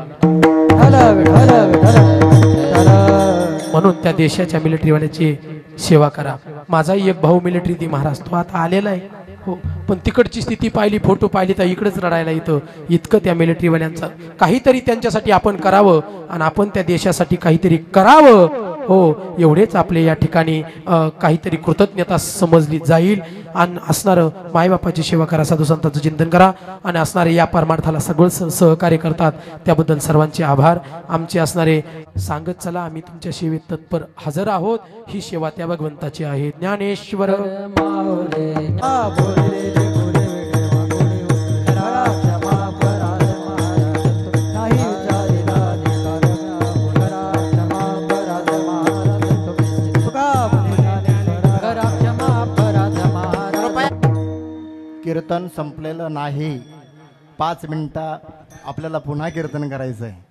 म्हणून त्या देशाच्या मिलिटरीवाल्याची सेवा करा. माझाही एक भाऊ मिलिटरी ती महाराज तो आता आलेला आहे. हो पण तिकडची स्थिती पाहिली फोटो पाहिली तर इकडेच रडायला इथं इतकं त्या मिलिटरीवाल्यांचं काहीतरी त्यांच्यासाठी आपण करावं आणि आपण त्या देशासाठी काहीतरी करावं. हो एवढेच आपले या ठिकाणी काहीतरी कृतज्ञता समजली जाईल. आणि असणारं मायबापाची सेवा करा साधू संतांचं चिंतन करा. आणि असणारे या परमार्थाला सगळं स- सहकार्य करतात. त्याबद्दल सर्वांचे आभार. आमचे असणारे सांगत चला आम्ही तुमच्या सेवेत तत्पर हजर आहोत. ही सेवा त्या भगवंताची आहे. ज्ञानेश्वर. कीर्तन संपलेलं नाही. पाच मिनटं आपल्याला पुन्हा कीर्तन करायचं आहे